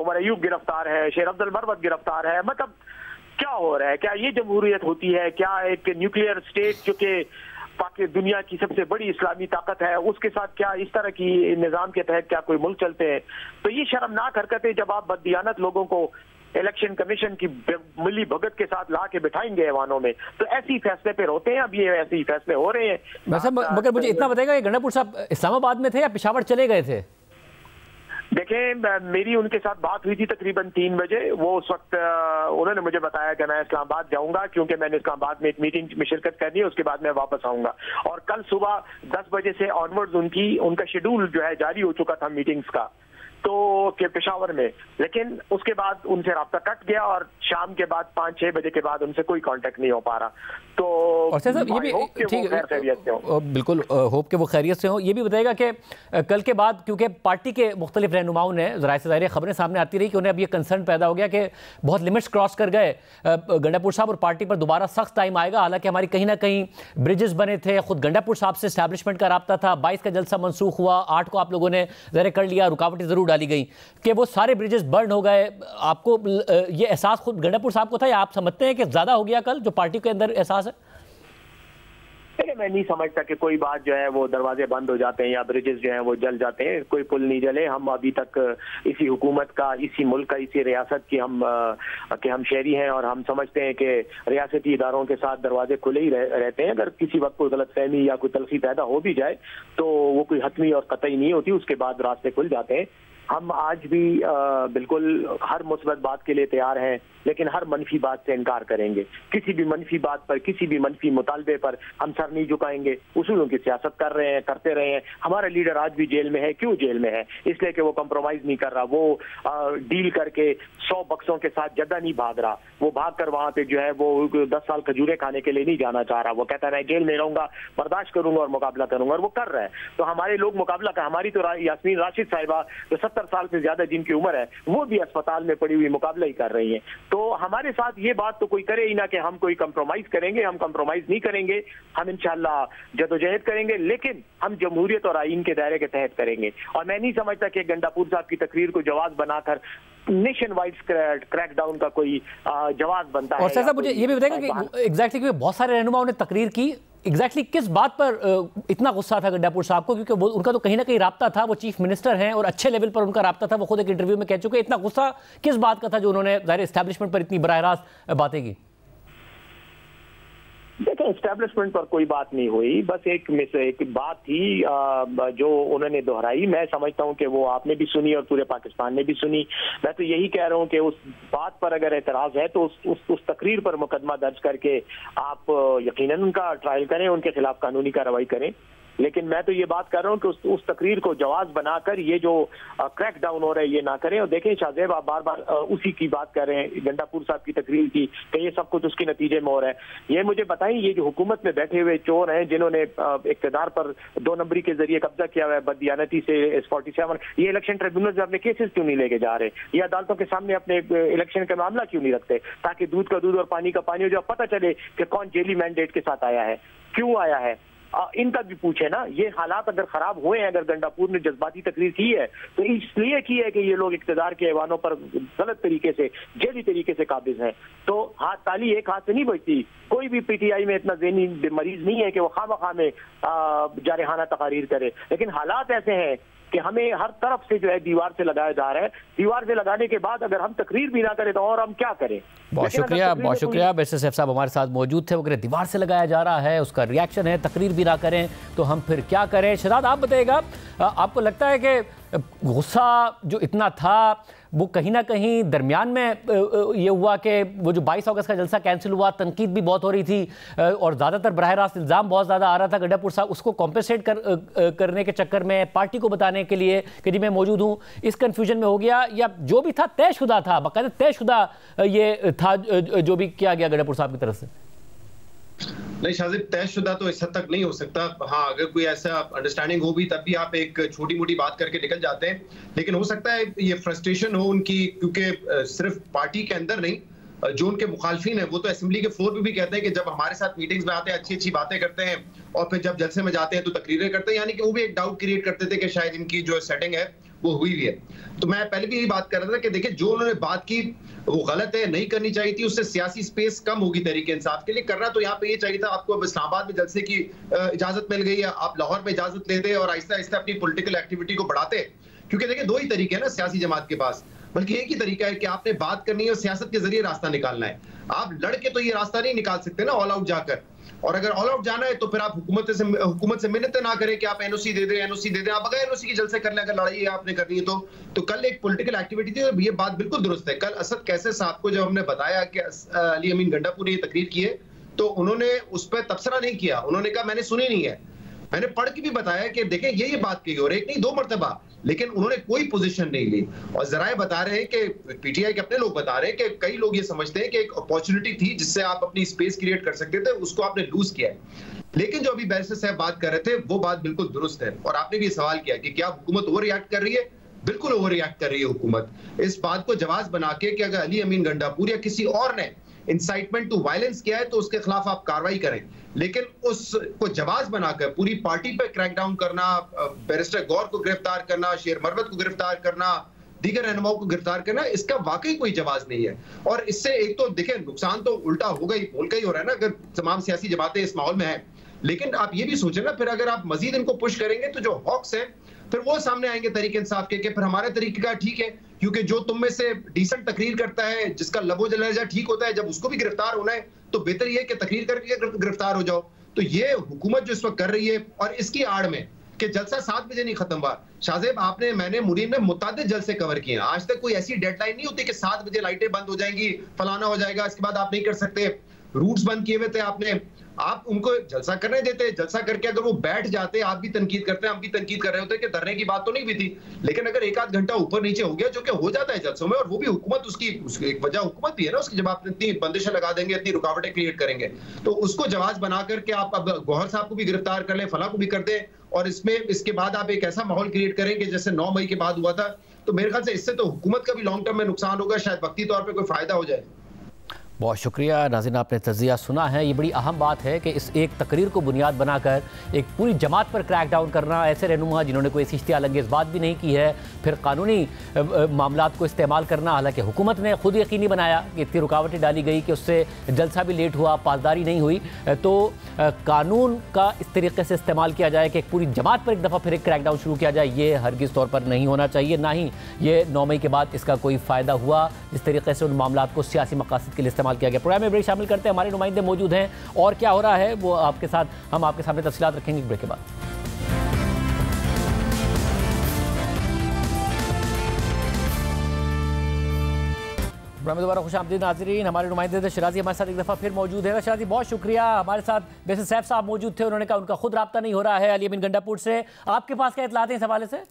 उमर अयूब गिरफ़्तार है शेर अब्दुल मरवत गिरफ़्तार है मतलब क्या हो रहा है? क्या ये जमहूरियत होती है? क्या एक न्यूक्लियर स्टेट जो कि पाकि दुनिया की सबसे बड़ी इस्लामी ताकत है, उसके साथ क्या इस तरह की निज़ाम के तहत क्या कोई मुल्क चलते हैं? तो ये शर्मनाक हरकतें जब आप बददियानत लोगों को इलेक्शन कमीशन की मिली भगत के साथ ला के बिठाएँगे ऐवानों में। तो ऐसी फैसले पे होते हैं अब ये ऐसे ही फैसले हो रहे हैं। वैसे मगर मुझे इतना बताएगा कि गंडापुर साहब इस्लामाबाद में थे या पिशावर चले गए थे? देखें मेरी उनके साथ बात हुई थी तकरीबन तीन बजे। वो उस वक्त उन्होंने मुझे बताया कि मैं इस्लामाबाद जाऊँगा क्योंकि मैंने इस्लामाबाद में एक मीटिंग में शिरकत करनी है उसके बाद मैं वापस आऊँगा। और कल सुबह दस बजे से ऑनवर्ड्स उनकी उनका शेड्यूल जो है जारी हो चुका था मीटिंग्स का। तो के पेशावर में। लेकिन उसके बाद उनसे रहा कट गया और शाम के बाद पाँच छह बजे के बाद उनसे कोई कांटेक्ट नहीं हो पा रहा। तो और सर ये भी ठीक बिल्कुल होप के वो खैरियत से हो। ये भी बताएगा कि कल के बाद क्योंकि पार्टी के मुख्तलिफ़ रहनुमाओं ने ज़रा से ज़ाहिर खबरें सामने आती रही कि उन्हें अब ये कंसर्न पैदा हो गया कि बहुत लिमिट्स क्रॉस कर गए। गंडापुर साहब और पार्टी पर दोबारा सख्त टाइम आएगा। हालाँकि हमारी कहीं ना कहीं ब्रिजेस बने थे। खुद गंडापुर साहब से स्टैब्लिशमेंट का रबता था। बाईस का जलसा मनसूख हुआ। आठ को आप लोगों ने ज़रा कर लिया। रुकावटें ज़रूर डाली गई कि वो सारे ब्रिजेस बर्न हो गए। आपको ये एहसास खुद गंडापुर साहब को था या आप समझते हैं कि ज़्यादा हो गया कल जो पार्टी के अंदर एहसास है? मैं नहीं समझता कि कोई बात जो है वो दरवाजे बंद हो जाते हैं या ब्रिजेस जो हैं वो जल जाते हैं कोई पुल नहीं जले। हम अभी तक इसी हुकूमत का इसी मुल्क का इसी रियासत की हम के हम शहरी हैं और हम समझते हैं कि रियासती इदारों के साथ दरवाजे खुले ही रह, रहते हैं। अगर किसी वक्त कोई गलत फहमी या कोई तलखी पैदा हो भी जाए तो वो कोई हतमी और कतई नहीं होती उसके बाद रास्ते खुल जाते हैं। हम आज भी बिल्कुल हर मुस्बत बात के लिए तैयार हैं लेकिन हर मनफी बात से इनकार करेंगे। किसी भी मनफी बात पर किसी भी मनफी मुतालबे पर हम सर नहीं झुकाएँगे। उसूलों की सियासत कर रहे हैं करते रहे हैं। हमारा लीडर आज भी जेल में है क्यों जेल में है? इसलिए कि वो कंप्रोमाइज नहीं कर रहा। वो आ, डील करके सौ बक्सों के साथ जद्दा नहीं भाग रहा। वो भाग कर वहाँ पे जो है वो दस साल खजूरे खाने के लिए नहीं जाना चाह रहा। वो कहता है मैं जेल में रहूँगा बर्दाश्त करूँगा और मुकाबला करूँगा। और वो कर रहा है। तो हमारे लोग मुकाबला कर हमारी तो यासमीन राशिद साहिबा जो सत्तर साल से ज़्यादा जिनकी उम्र है वो भी अस्पताल में पड़ी हुई मुकाबला ही कर रही है। तो हमारे साथ ये बात तो कोई करे ही ना कि हम कोई कंप्रोमाइज करेंगे हम कंप्रोमाइज नहीं करेंगे हम इनशाला जदोजहद करेंगे लेकिन हम जमहूरियत और आइन के दायरे के तहत करेंगे। और मैं नहीं समझता कि गंडापुर साहब की तकरीर को जवाब बनाकर नेशन वाइड क्रैकडाउन का कोई जवाब बनता और है और मुझे ये भी बताएगा कि एग्जैक्टली बहुत सारे रहनुमाओं ने तकरीर की एग्जैक्टली exactly किस बात पर इतना गुस्सा था गड्डापुर साहब को? क्योंकि वो, उनका तो कहीं ना कहीं रबता था, वो चीफ मिनिस्टर हैं और अच्छे लेवल पर उनका रबता था, वो खुद एक इंटरव्यू में कह चुके इतना गुस्सा किस बात का था जो उन्होंने, ज़ाहिर इस्टेब्लिशमेंट पर इतनी बरह रास्त बातें की? देखिए एस्टेब्लिशमेंट पर कोई बात नहीं हुई। बस एक मिस एक बात थी जो उन्होंने दोहराई। मैं समझता हूँ कि वो आपने भी सुनी और पूरे पाकिस्तान ने भी सुनी। मैं तो यही कह रहा हूँ कि उस बात पर अगर एतराज़ है तो उस उस, उस तकरीर पर मुकदमा दर्ज करके आप यकीनन उनका ट्रायल करें उनके खिलाफ कानूनी कार्रवाई करें। लेकिन मैं तो ये बात कर रहा हूँ कि उस, उस तकरीर को जवाब बनाकर ये जो क्रैक डाउन हो रहा है ये ना करें। और देखें शाहजेब आप बार बार उसी की बात कर रहे हैं गंडापुर साहब की तकरीर की कि ये सब कुछ उसके नतीजे में हो रहा है। ये मुझे बताएँ ये जो हुकूमत में बैठे हुए चोर हैं जिन्होंने इकतदार पर दो नंबरी के ज़रिए कब्जा किया हुआ है बदयानती से एस फोर्टी सेवन ये इलेक्शन ट्रिब्यूनल से अपने केसेस क्यों नहीं लेके जा रहे? ये अदालतों के सामने अपने इलेक्शन का मामला क्यों नहीं रखते? ताकि दूध का दूध और पानी का पानी हो जाए पता चले कि कौन जेली मैंडेट के साथ आया है। क्यों आया है? इनका भी पूछे ना, ये हालात अगर खराब हुए हैं, अगर गंडापुर ने जज्बाती तकरीर की है तो इसलिए की है कि ये लोग इकतदार के ऐवानों पर गलत तरीके से, जैली तरीके से काबिज हैं। तो हाथ ताली एक हाथ से नहीं बचती कोई भी पीटीआई में इतना जहनी मरीज़ नहीं है कि वो खाम खा में जारहाना तकारीर करे। लेकिन हालात ऐसे हैं कि हमें हर तरफ़ से जो है दीवार से लगाया जा रहा है। दीवार से लगाने के बाद अगर हम तकरीर भी ना करें तो और हम क्या करें? बहुत शुक्रिया बहुत शुक्रिया। बैसे साहब हमारे साथ मौजूद थे वगैरह दीवार से लगाया जा रहा है उसका रिएक्शन है तकरीर भी ना करें तो हम फिर क्या करें? शराद आप बताइएगा। आपको लगता है कि गुस्सा जो इतना था वो कहीं ना कहीं दरमियान में ये हुआ कि वो जो 22 अगस्त का जलसा कैंसिल हुआ, तनकीद भी बहुत हो रही थी और ज़्यादातर बरह रास्त इल्ज़ाम बहुत ज़्यादा आ रहा था गड्ढापुर साहब। उसको कॉम्पेसेट कर करने के चक्कर में पार्टी को बताने के लिए कि जी मैं मौजूद हूँ, इस कन्फ्यूज़न में हो गया, या जो भी था तयशुदा था, बाकायदा तयशुदा ये था जो भी किया गया गड्ढापुर साहब की तरफ़ से। नहीं शाजिब तयशुदा तो इस हद तक नहीं हो सकता। हाँ अगर कोई ऐसा अंडरस्टैंडिंग हो भी, तब भी आप एक छोटी मोटी बात करके निकल जाते हैं। लेकिन हो सकता है ये फ्रस्ट्रेशन हो उनकी, क्योंकि सिर्फ़ पार्टी के अंदर नहीं जो उनके मुखालफिन है, वो तो असेंबली के फ्लोर पे भी कहते हैं कि जब हमारे साथ मीटिंग्स में आते हैं अच्छी अच्छी बातें करते हैं, और फिर जब जलसे में जाते हैं तो तकरीरें करते हैं। यानी कि वो भी एक डाउट क्रिएट करते थे कि शायद इनकी जो सेटिंग है वो हुई हुई है। तो मैं पहले भी यही बात कर रहा था कि देखिए, जो उन्होंने बात की, वो गलत है, नहीं करनी चाहिए थी, उससे सियासी स्पेस कम होगी तरीके इंसाफ के लिए। करना तो यहाँ पे ये चाहिए था, आपको अब इस्लामाबाद में जलसे की इजाज़त मिल गई है, आप लाहौर में इजाज़त लेते और आहिस्ता आहिस्ता अपनी पोलिटिकल एक्टिविटी को बढ़ाते क्योंकि देखिए, दो ही तरीके हैं ना सियासी जमात के पास। बल्कि एक ही तरीका है कि आपने बात करनी है और सियासत के ज़रिए रास्ता निकालना है। आप लड़के तो ये रास्ता नहीं निकाल सकते ना ऑल आउट जाकर। और अगर ऑल आउट जाना है तो फिर आप हुकूमत से हुकूमत से मिन्नत ना करें कि आप एनओसी दे दें एनओसी दे दें। आप अगर एनओसी की जल से कर लें, अगर लड़ाई आपने करनी है तो तो कल एक पॉलिटिकल एक्टिविटी थी और ये बात बिल्कुल दुरुस्त है। कल असद कैसे साहब को जब हमने बताया कि अली अमीन गंडापुर ने ये तकरीर की है तो उन्होंने उस पर तबसरा नहीं किया। उन्होंने कहा, मैंने सुनी नहीं है। मैंने पढ़ के भी बताया कि देखें, ये ये बात की और एक नहीं, दो मरतबा, लेकिन उन्होंने कोई पोजीशन नहीं ली। और जराए बता रहे हैं कि पीटीआई के अपने लोग बता रहे हैं कि कई लोग ये समझते हैं कि एक अपॉर्चुनिटी थी जिससे आप अपनी स्पेस क्रिएट कर सकते थे, उसको आपने लूज किया है। लेकिन जो अभी बैरिस्टर साहब बात कर रहे थे, वो बात बिल्कुल दुरुस्त है। और आपने भी सवाल किया कि क्या हुकूमत ओवर रिएक्ट कर रही है? बिल्कुल ओवर रिएक्ट कर रही है हुकूमत। इस बात को जवाब बना के कि अगर अली अमीन गंडापुर या किसी और ने इंसाइटमेंट टू वायलेंस किया है तो उसके खिलाफ आप कार्रवाई करें। लेकिन उसको जवाब बनाकर, पूरी पार्टी पर क्रैकडाउन करना बैरिस्टर गौर को गिरफ़्तार करना, शेर मरवत को गिरफ़्तार करना, दीगर रहनुमाओं को गिरफ़्तार करना, इसका वाकई कोई जवाब नहीं है। और इससे एक तो देखें, नुकसान तो उल्टा होगा ही बोल का ही हो रहा है ना, अगर तमाम सियासी जमातें इस माहौल में है। लेकिन आप ये भी सोचें ना, फिर अगर आप मजीद इनको पुश करेंगे तो जो हॉक्स है फिर वो सामने आएँगे तरीके इंसाफ के फिर हमारे तरीके का ठीक है, क्योंकि जो तुम में से डिसेंट तकरीर करता है, जिसका लबो जलजा ठीक होता है, जब उसको भी गिरफ़्तार होना है तो बेहतर ये कि तकरीर करके गिरफ़्तार हो जाओ। तो ये हुकूमत जो इस वक्त कर रही है, और इसकी आड़ में कि जलसा सात बजे नहीं खत्म हुआ। शाहजेब आपने, मैंने मुरीन ने मुताद जलसे कवर किए आज तक कोई ऐसी डेडलाइन नहीं होती कि सात बजे लाइटें बंद हो जाएँगी, फलाना हो जाएगा, इसके बाद आप नहीं कर सकते। रूट्स बंद किए हुए थे आपने। आप उनको जलसा करने देते जलसा करके अगर वो बैठ जाते आप भी तनकीद करते हैं हम भी तनकीद कर रहे होते हैं कि धरने की बात तो नहीं भी थी। लेकिन अगर एक आध घंटा ऊपर नीचे हो गया जो कि हो जाता है जलसों में और वो भी हुकूमत उसकी, एक वजह हुकूमत भी है ना उसकी जब आप इतनी बंदिशें लगा देंगे इतनी रुकावटें क्रिएट करेंगे तो उसको जवाब बना करके आप अब गौहर साहब को भी गिरफ़्तार कर ले फला को भी कर दे और इसमें इसके बाद आप एक ऐसा माहौल क्रिएट करेंगे जैसे नौ मई के बाद हुआ था तो मेरे ख्याल से इससे तो हुकूमत का भी लॉन्ग टर्म में नुकसान होगा शायद वक्ती तौर पर कोई फ़ायदा हो जाए। बहुत शुक्रिया, नाजिन, आपने तजिया सुना है। ये बड़ी अहम बात है कि इस एक तकरीर को बुनियाद बनाकर, एक पूरी जमात पर क्रैक डाउन करना, ऐसे रहनुमा जिन्होंने कोई ऐसी इश्तियालंगेज बात भी नहीं की है, फिर कानूनी मामला को इस्तेमाल करना, हालाँकि हुकूमत ने खुद यकीनी बनाया कि इतनी रुकावटें डाली गई कि उससे जलसा भी लेट हुआ, पासदारी नहीं हुई। तो कानून का इस तरीके से इस्तेमाल किया जाए कि एक पूरी जमात पर एक दफ़ा फिर एक क्रैक डाउन शुरू किया जाए, ये हरगिज़ तौर पर नहीं होना चाहिए। ना ही ये नौ मई के बाद इसका कोई फ़ायदा हुआ, जिस तरीके से उन मामला को सियासी मकासद के लिए इस्तेमाल किया गया। प्रोग्राम में ब्रेक शामिल करते हैं, हमारे नुमाइंदे मौजूद हैं और क्या हो रहा है वो आपके साथ, हम आपके सामने तफसीत रखेंगे ब्रेक के बाद। में दोबारा खुश आमदी नाजरीन, हमारे नुमाइंदे शराजी हमारे साथ एक दफ़ा फिर मौजूद है। शराजी, बहुत शुक्रिया। हमारे साथ वैसे सैफ साहब मौजूद थे, उन्होंने कहा उनका खुद रबता नहीं हो रहा है अली अमीन गंडापुर से। आपके पास क्या इतलाते हैं इस हवाले से?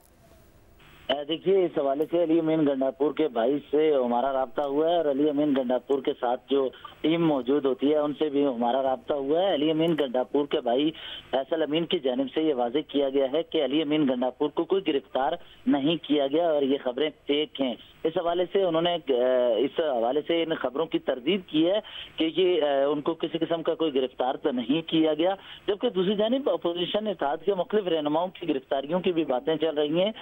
देखिए, इस हवाले से अली अमीन गंडापुर के भाई से हमारा रबता हुआ है और अली अमीन गंडापुर के साथ जो टीम मौजूद होती है, उनसे भी हमारा रबता हुआ है। अली अमीन गंडापुर के भाई फैसल अमीन की जानब से ये वाजे किया गया है कि अली अमीन गंडापुर को कोई गिरफ़्तार नहीं किया गया और ये खबरें फेक हैं। इस हवाले से उन्होंने इस हवाले से इन खबरों की तरदीद की है कि ये उनको किसी किस्म का कोई गिरफ़्तार तो नहीं किया गया, जबकि दूसरी जानब अपोजिशन इतिहाद के मुख्तलिफ़ रहनुमाओं की गिरफ्तारियों की भी बातें चल रही हैं।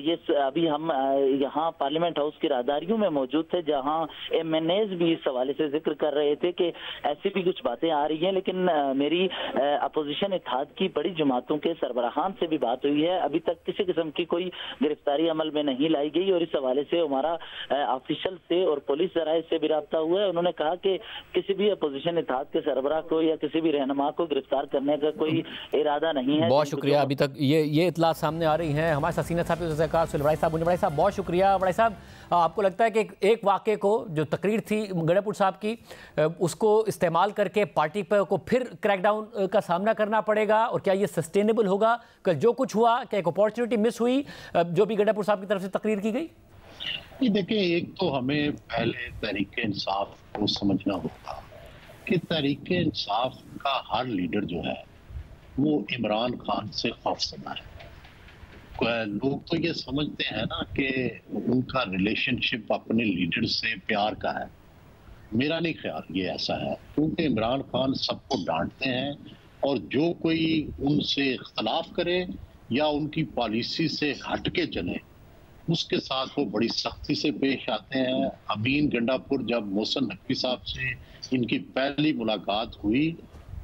ये अभी हम यहाँ पार्लियामेंट हाउस की राहदारियों में मौजूद थे, जहाँ एम एन एज भी इस हवाले से ज़िक्र कर रहे थे कि ऐसी भी कुछ बातें आ रही हैं, लेकिन मेरी अपोजिशन इतिहाद की बड़ी जमातों के सरबराहान से भी बात हुई है। अभी तक किसी किस्म की कोई गिरफ्तारी अमल में नहीं लाई गई और इस हवाले से हमारा ऑफिशियल से और पुलिस जराये से भी रबता हुआ है। उन्होंने कहा कि किसी भी अपोजिशन इतिहाद के सरबराह को या किसी भी रहनमा को गिरफ़्तार करने का कोई इरादा नहीं है। बहुत शुक्रिया। अभी तक ये ये इतला सामने आ रही है। हमारे साथ सीनियर साहब साहब, बहुत शुक्रिया। बड़ाई साहब आपको लगता है कि एक वाक्य को, जो तकरीर थी गणेपुर साहब की उसको इस्तेमाल करके पार्टी पर को फिर क्रैकडाउन का सामना करना पड़ेगा और क्या ये सस्टेनेबल होगा? कि जो कुछ हुआ, क्या एक अपॉर्चुनिटी मिस हुई जो भी गणेपुर साहब की तरफ़ से तकरीर की गई? देखिए, एक तो हमें पहले तरीके इंसाफ को समझना होगा कि तरीके इंसाफ का हर लीडर जो है, वो इमरान खान से खौफसदा है। लोग तो ये समझते हैं ना कि उनका रिलेशनशिप अपने लीडर से प्यार का है। मेरा नहीं ख्याल, ये ऐसा है। क्योंकि इमरान खान सबको डांटते हैं और जो कोई उनसे इख्तलाफ करे या उनकी पॉलिसी से हट के चले, उसके साथ वो बड़ी सख्ती से पेश आते हैं। अमीन गंडापुर जब मोहसन नकवी साहब से इनकी पहली मुलाकात हुई,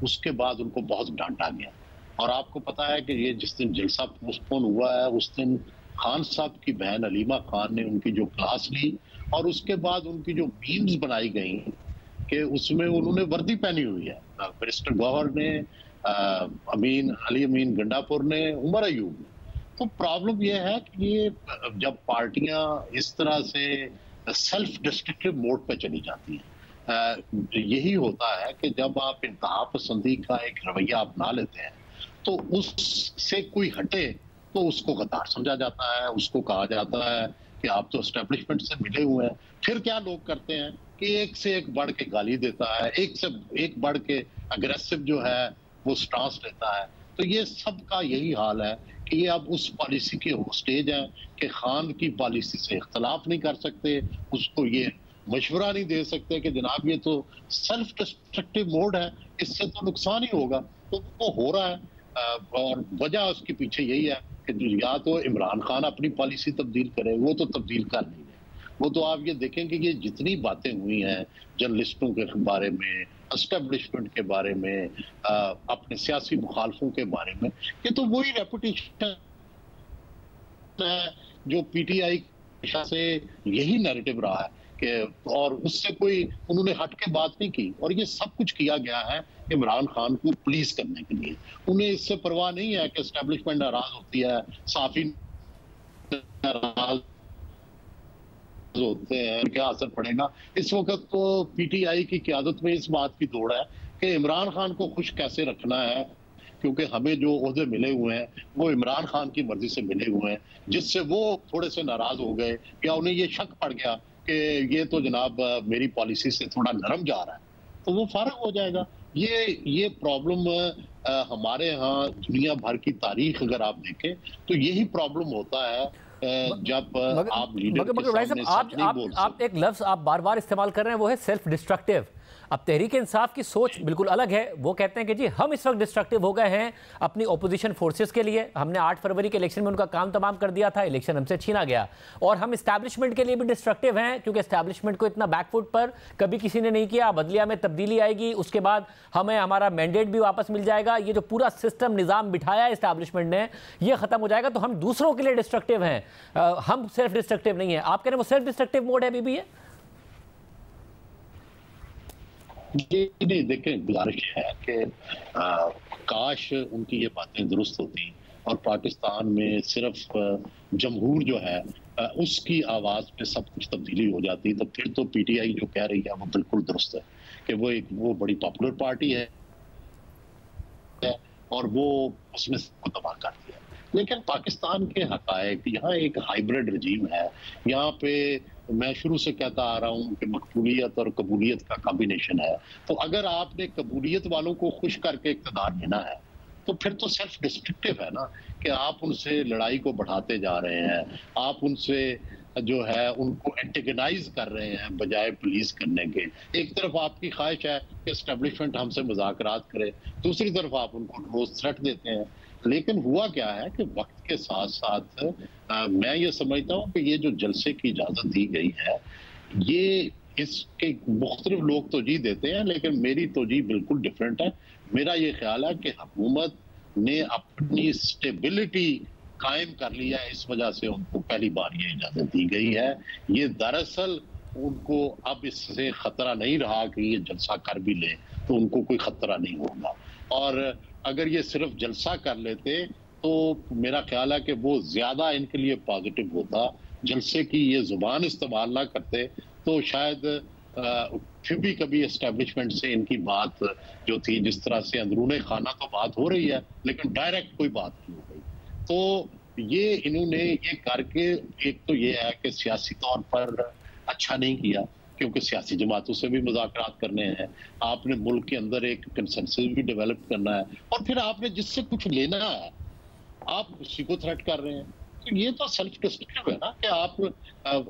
उसके बाद उनको बहुत डांटा गया। और आपको पता है कि ये जिस दिन जलसा पोस्टपोन हुआ है उस दिन खान साहब की बहन अलीमा खान ने उनकी जो क्लास ली और उसके बाद उनकी जो मीम्स बनाई गई कि उसमें उन्होंने वर्दी पहनी हुई है। मिनिस्टर गौहर ने आ, अमीन अली अमीन गंडापुर ने उमर अयूब ने। तो प्रॉब्लम यह है कि ये जब पार्टियाँ इस तरह से सेल्फ डिस्ट्रक्टिव मोड पर चली जाती हैं यही होता है कि जब आप इंतहा पसंदी का एक रवैया अपना लेते हैं तो उससे कोई हटे तो उसको गद्दार समझा जाता है, उसको कहा जाता है कि आप तो स्टेब्लिशमेंट से मिले हुए हैं। फिर क्या लोग करते हैं कि एक से एक बढ़ के गाली देता है, एक से एक बढ़ के अग्रेसिव जो है, वो स्टांस लेता है। तो ये सब का यही हाल है कि ये अब उस पॉलिसी के स्टेज है कि खान की पॉलिसी से इख्तलाफ नहीं कर सकते, उसको ये मशवरा नहीं दे सकते कि जनाब ये तो सेल्फ डिस्ट्रक्टिव मोड है, इससे तो नुकसान ही होगा। तो वो हो रहा है और वजह उसके पीछे यही है कि या तो इमरान खान अपनी पॉलिसी तब्दील करे वो तो तब्दील कर नहीं है। वो तो आप ये देखें कि ये जितनी बातें हुई हैं जर्नलिस्टों के बारे में एस्टेब्लिशमेंट के बारे में आ, अपने सियासी मुखालफों के बारे में ये तो वही रेपुटेशन है जो पीटीआई से यही नैरेटिव रहा है। और उससे कोई उन्होंने हट के बात नहीं की। और ये सब कुछ किया गया है इमरान खान को प्लीज़ करने के लिए। उन्हें इससे परवाह नहीं है कि एस्टेब्लिशमेंट नाराज़ होती है, साफी नाराज़ होते हैं, क्या असर पड़ेगा? इस वक्त तो पीटीआई की क्यादत में इस बात की दौड़ है कि इमरान खान को खुश कैसे रखना है, क्योंकि हमें जो अहदे मिले हुए हैं, वो इमरान खान की मर्ज़ी से मिले हुए हैं, जिससे वो थोड़े से नाराज़ हो गए, या उन्हें ये शक पड़ गया कि ये तो जनाब मेरी पॉलिसी से थोड़ा नरम जा रहा है तो वो फारग हो जाएगा। ये ये प्रॉब्लम हमारे यहाँ दुनिया भर की तारीख अगर आप देखें तो यही प्रॉब्लम होता है जब मगर, आप लीडर मगर, मगर, आप, आप, आप एक लफ्ज आप बार बार इस्तेमाल कर रहे हैं वो है सेल्फ डिस्ट्रक्टिव अब तहरीक इंसाफ की सोच बिल्कुल अलग है। वो कहते हैं कि जी, हम इस वक्त डिस्ट्रक्टिव हो गए हैं अपनी ओपोजिशन फोर्सेस के लिए। हमने 8 फरवरी के इलेक्शन में उनका काम तमाम कर दिया था इलेक्शन हमसे छीना गया। और हम इस्टेब्लिशमेंट के लिए भी डिस्ट्रक्टिव हैं, क्योंकि इस्टेब्लिशमेंट को इतना बैकफुट पर कभी किसी ने नहीं किया। बदलिया में तब्दीली आएगी, उसके बाद हमें हमारा मैंडेट भी वापस मिल जाएगा। ये जो पूरा सिस्टम निज़ाम बिठाया है इस्टेब्लिशमेंट ने यह खत्म हो जाएगा। तो हम दूसरों के लिए डिस्ट्रक्टिव हैं। हम सेल्फ डिस्ट्रक्टिव नहीं है। आप कह रहे हैं वो सेल्फ डिस्ट्रक्टिव मोड है अभी भी है ये नहीं देखें गुजारिश है कि काश उनकी ये बातें दुरुस्त होती और पाकिस्तान में सिर्फ़ जमहूर जो है उसकी आवाज़ पे सब कुछ तब्दीली हो जाती तो फिर तो पीटीआई जो कह रही है वो बिल्कुल दुरुस्त है कि वो एक, वो बड़ी पॉपुलर पार्टी है और वो उसमें सबको तबाह कर दिया। लेकिन पाकिस्तान के हकायक, यहाँ एक हाइब्रिड रजीम है। यहाँ पे मैं शुरू से कहता आ रहा हूँ कि मकबूलियत और कबूलियत का कॉम्बिनेशन है। तो अगर आपने कबूलियत वालों को खुश करके इकतदार लेना है तो फिर तो सेल्फ डिस्ट्रक्टिव है ना कि आप उनसे लड़ाई को बढ़ाते जा रहे हैं। आप उनसे जो है, उनको एंटेगनाइज कर रहे हैं बजाय पुलिस करने के। एक तरफ़ आपकी ख्वाहिश है कि एस्टेब्लिशमेंट हमसे मुजाकरात करे, दूसरी तरफ़ आप उनको रोज थ्रेट देते हैं। लेकिन हुआ क्या है कि वक्त के साथ साथ आ, मैं ये समझता हूँ कि ये जो जलसे की इजाज़त दी गई है ये इसके मुख्तलिफ़ लोग तो जी देते हैं लेकिन मेरी तो जी बिल्कुल डिफरेंट है। मेरा ये ख्याल है कि हुकूमत ने अपनी स्टेबिलिटी कायम कर लिया है इस वजह से उनको पहली बार ये इजाज़त दी गई है। ये दरअसल उनको अब इससे खतरा नहीं रहा कि ये जलसा कर भी ले तो उनको कोई खतरा नहीं होगा। और अगर ये सिर्फ़ जलसा कर लेते तो मेरा ख्याल है कि वो ज़्यादा इनके लिए पॉजिटिव होता। जलसे की ये ज़ुबान इस्तेमाल ना करते तो शायद फिर भी कभी एस्टेब्लिशमेंट से इनकी बात जो थी, जिस तरह से अंदरून खाना तो बात हो रही है, लेकिन डायरेक्ट कोई बात नहीं हो गई। तो ये इन्होंने ये करके, एक तो ये है कि सियासी तौर पर अच्छा नहीं किया। क्योंकि सियासी जमातों से भी मुजाकर करने हैं। आपने मुल्क के अंदर एक कंसेंसस भी डेवलप करना है और फिर आपने जिससे कुछ लेना है आप उसी को थ्रेट कर रहे हैं। तो ये तो सेल्फ डिस्ट्रक्टिव है ना कि आप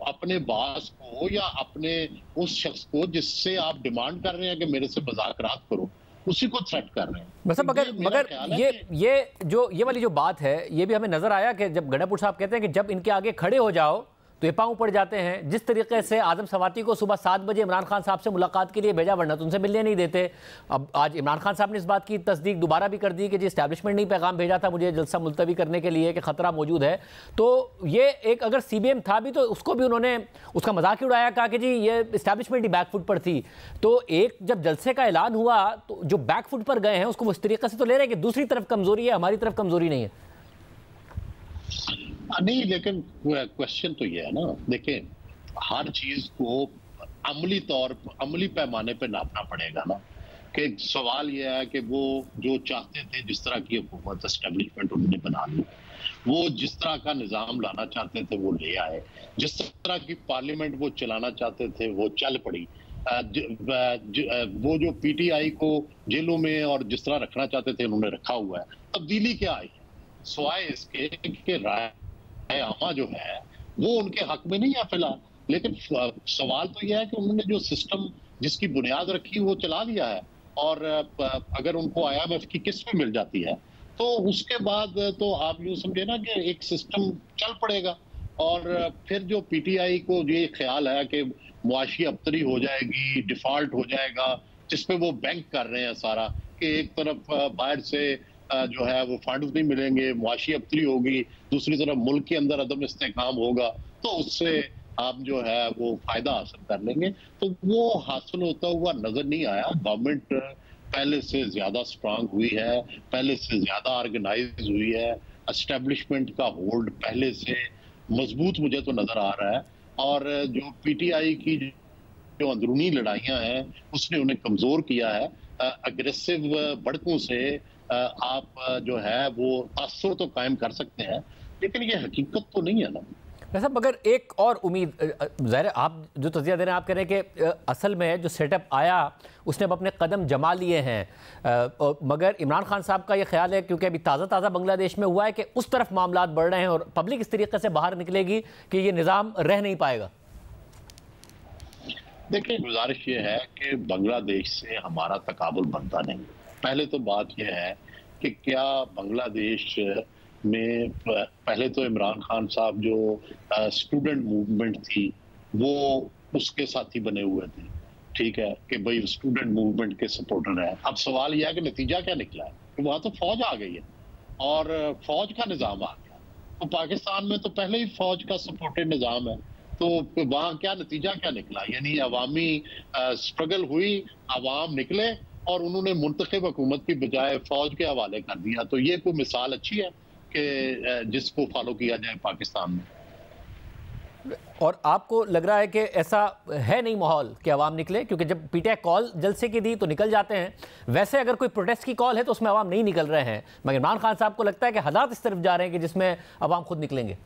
अपने बास को या अपने उस शख्स को जिससे आप डिमांड कर रहे हैं कि मेरे से मुजाकर करो उसी को थ्रेट कर रहे हैं। मतलब तो मगर ये मगर ये ये जो ये वाली जो बात है ये भी हमें नज़र आया कि जब गंडापुर साहब कहते हैं कि जब इनके आगे खड़े हो जाओ तो ये पाँव पड़ जाते हैं। जिस तरीके से आज़म सवाती को सुबह सात बजे इमरान खान साहब से मुलाकात के लिए भेजा वरना तो उनसे मिलने नहीं देते। अब आज इमरान खान साहब ने इस बात की तस्दीक दोबारा भी कर दी कि जी इस्टेब्लिशमेंट ने पैगाम भेजा था मुझे जलसा मुलतवी करने के लिए कि खतरा मौजूद है। तो ये एक अगर सी था भी तो उसको भी उन्होंने उसका मज़ाक ही उड़ाया कहा कि जी ये इस्टेब्लिशमेंट ही बैकफुट पर थी। तो एक जब जलसे का ऐलान हुआ तो जो बैकफुट पर गए हैं उसको उस तरीके से तो ले रहे हैं कि दूसरी तरफ़ कमज़ोरी है हमारी तरफ़ कमज़ोरी नहीं है हाँ, नहीं, लेकिन क्वेश्चन तो ये है ना। देखिए, हर चीज़ को अमली तौर अमली पैमाने पे नापना पड़ेगा ना। कि सवाल ये है कि वो जो चाहते थे, जिस तरह की हुकूमत एस्टेब्लिशमेंट उन्होंने बना ली, वो जिस तरह का निज़ाम लाना चाहते थे, वो ले आए। जिस तरह की पार्लियामेंट वो चलाना चाहते थे, वो चल पड़ी। वो जो पीटीआई को जेलों में और जिस तरह रखना चाहते थे, उन्होंने रखा हुआ है। तब्दीली क्या आई? सवाए इसके कि राय आमा जो है, वो उनके हक में नहीं है फ़िलहाल। लेकिन सवाल तो यह है कि उन्होंने जो सिस्टम जिसकी बुनियाद रखी वो चला लिया है। और अगर उनको आईएमएफ की किस्त भी मिल जाती है तो उसके बाद तो आप यूँ समझे ना कि एक सिस्टम चल पड़ेगा। और, फिर जो पीटीआई को ये ख्याल है कि मुआशी अबतरी हो जाएगी डिफ़ॉल्ट हो जाएगा, जिसपे वो बैंक कर रहे हैं सारा, कि एक तरफ़ बाहर से जो है, वो फंड नहीं मिलेंगे मुआशी अबतरी होगी, दूसरी तरफ़ मुल्क के अंदर अदम इस्तेकाम होगा तो उससे आप जो है, वो फ़ायदा हासिल कर लेंगे। तो वो हासिल होता हुआ नज़र नहीं आया। गवर्नमेंट पहले से ज़्यादा स्ट्रांग हुई है, पहले से ज़्यादा ऑर्गेनाइज हुई है। एस्टेब्लिशमेंट का होल्ड पहले से मज़बूत मुझे तो नज़र आ रहा है। और जो पीटीआई की जो अंदरूनी लड़ाइयाँ हैं, उसने उन्हें कमज़ोर किया है। अग्रेसिव भड़कों से आप जो है वो असर तो कायम कर सकते हैं लेकिन ये हकीकत तो नहीं है ना। वैसा मगर एक और उम्मीद ज़ाहिर आप जो तजिया दे रहे हैं आप कह रहे हैं कि असल में जो सेटअप आया उसने अब अपने कदम जमा लिए हैं। मगर इमरान खान साहब का ये ख्याल है क्योंकि अभी ताज़ा ताज़ा बांग्लादेश में हुआ है कि उस तरफ़ मामला बढ़ रहे हैं और पब्लिक इस तरीके से बाहर निकलेगी कि ये निज़ाम रह नहीं पाएगा। देखिए गुजारिश ये है कि बांग्लादेश से हमारा तकाबुल बनता नहीं। पहले तो बात यह है कि क्या बांग्लादेश में पहले तो इमरान खान साहब जो स्टूडेंट मूवमेंट थी, वो उसके साथी बने हुए थे। ठीक है, कि भाई स्टूडेंट मूवमेंट के सपोर्टर हैं। अब सवाल यह है कि नतीजा क्या निकला है? कि वहाँ तो फौज आ गई है, और फौज का निज़ाम आ गया। तो पाकिस्तान में तो पहले ही फौज का सपोर्टेड निज़ाम है। तो वहाँ क्या नतीजा क्या निकला? यानी अवामी स्ट्रगल हुई अवाम निकले और उन्होंने मुंतखब हुकूमत की बजाय फौज के हवाले कर दिया। तो ये कोई मिसाल अच्छी है कि जिसको फॉलो किया जाए पाकिस्तान में? और आपको लग रहा है कि ऐसा है नहीं माहौल कि अवाम निकले? क्योंकि जब पीटीआई कॉल जलसे की दी तो निकल जाते हैं। वैसे अगर कोई प्रोटेस्ट की कॉल है तो उसमें आवाम नहीं निकल रहे हैं। मगर इमरान खान साहब को लगता है कि हालात इस तरफ़ जा रहे हैं कि जिसमें अवाम खुद निकलेंगे।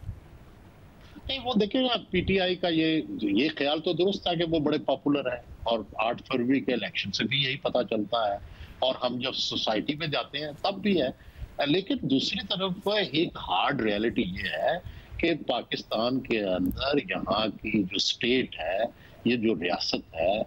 नहीं वो देखिएगा पीटीआई का ये ये ख्याल तो दुरुस्त है कि वो बड़े पॉपुलर है और आठ फरवरी के इलेक्शन से भी यही पता चलता है। और हम जब सोसाइटी में जाते हैं, तब भी है। लेकिन दूसरी तरफ़ एक हार्ड रियलिटी ये है कि पाकिस्तान के अंदर यहाँ की जो स्टेट है, ये जो रियासत है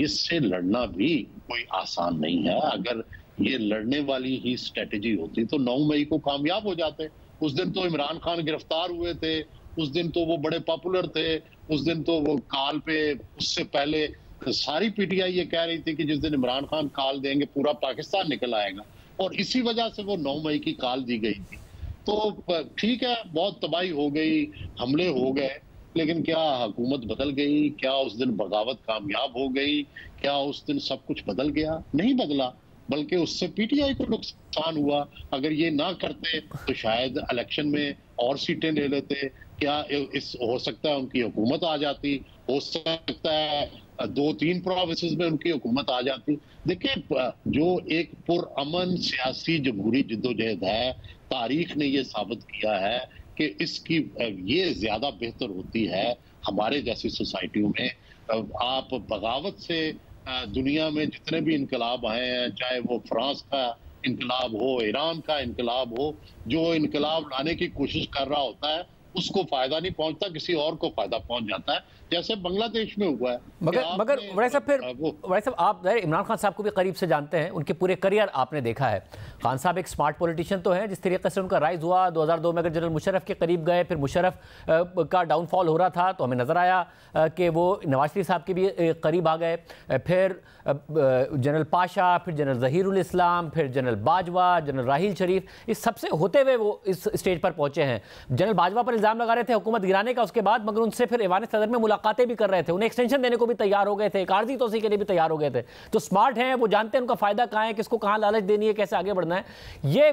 इससे लड़ना भी कोई आसान नहीं है। अगर ये लड़ने वाली ही स्ट्रेटेजी होती तो 9 मई को कामयाब हो जाते। उस दिन तो इमरान खान गिरफ़्तार हुए थे उस दिन तो वो बड़े पॉपुलर थे, उस दिन तो वो काल पे, उससे पहले सारी पीटीआई ये कह रही थी कि जिस दिन इमरान खान काल देंगे, पूरा पाकिस्तान निकल आएगा। और इसी वजह से वो 9 मई की काल दी गई थी। तो ठीक है, बहुत तबाही हो गई, हमले हो गए, लेकिन क्या हुकूमत बदल गई, क्या उस दिन बगावत कामयाब हो गई, क्या उस दिन सब कुछ बदल गया? नहीं बदला, बल्कि उससे पीटीआई को नुकसान हुआ। अगर ये ना करते तो शायद इलेक्शन में और सीटें ले लेते क्या इस हो सकता है उनकी हुकूमत आ जाती? हो सकता है दो तीन प्रोविंसेस में उनकी हुकूमत आ जाती। देखिए, जो एक पुरअमन सियासी जमहूरी जद्दोजहद है, तारीख ने ये साबित किया है कि इसकी, ये ज़्यादा बेहतर होती है हमारे जैसी सोसाइटियों में। आप बगावत से दुनिया में जितने भी इनकलाब आए हैं, चाहे वो फ्रांस का इनकलाब हो, ईरान का इनकलाब हो, जो इनकलाब लाने की कोशिश कर रहा होता है उसको फ़ायदा नहीं पहुँचता किसी और को फ़ायदा पहुँच जाता है। जैसे बांग्लादेश में हुआ है मगर मगर वड़े साहब फिर वड़े साहब आप इमरान खान साहब को भी करीब से जानते हैं उनके पूरे करियर आपने देखा है। खान साहब एक स्मार्ट पॉलिटिशियन तो हैं जिस तरीके से उनका राइज हुआ 2002 में अगर जनरल मुशरफ के करीब गए फिर मुशरफ का डाउनफॉल हो रहा था तो हमें नज़र आया कि वो नवाज़ शरीफ साहब के भी करीब आ गए। फिर जनरल पाशा, फिर जनरल जहीरुल इस्लाम, फिर जनरल बाजवा, जनरल राहिल शरीफ, इस सबसे होते हुए वो इस स्टेज पर पहुँचे हैं। जनरल बाजवा पर इल्ज़ाम लगा रहे थे हुकूमत गिराने का, उसके बाद मगर उनसे फिर ईवान सदर में मुलाकातें भी कर रहे थे। उन्हें एक्सटेंशन देने को भी तैयार हो गए थे एक आर्जी तोसी के लिए भी तैयार हो गए थे। तो स्मार्ट हैं, वो जानते हैं उनका फ़ायदा कहाँ है, किसको कहाँ लालच देनी है, कैसे आगे बढ़ना है। ये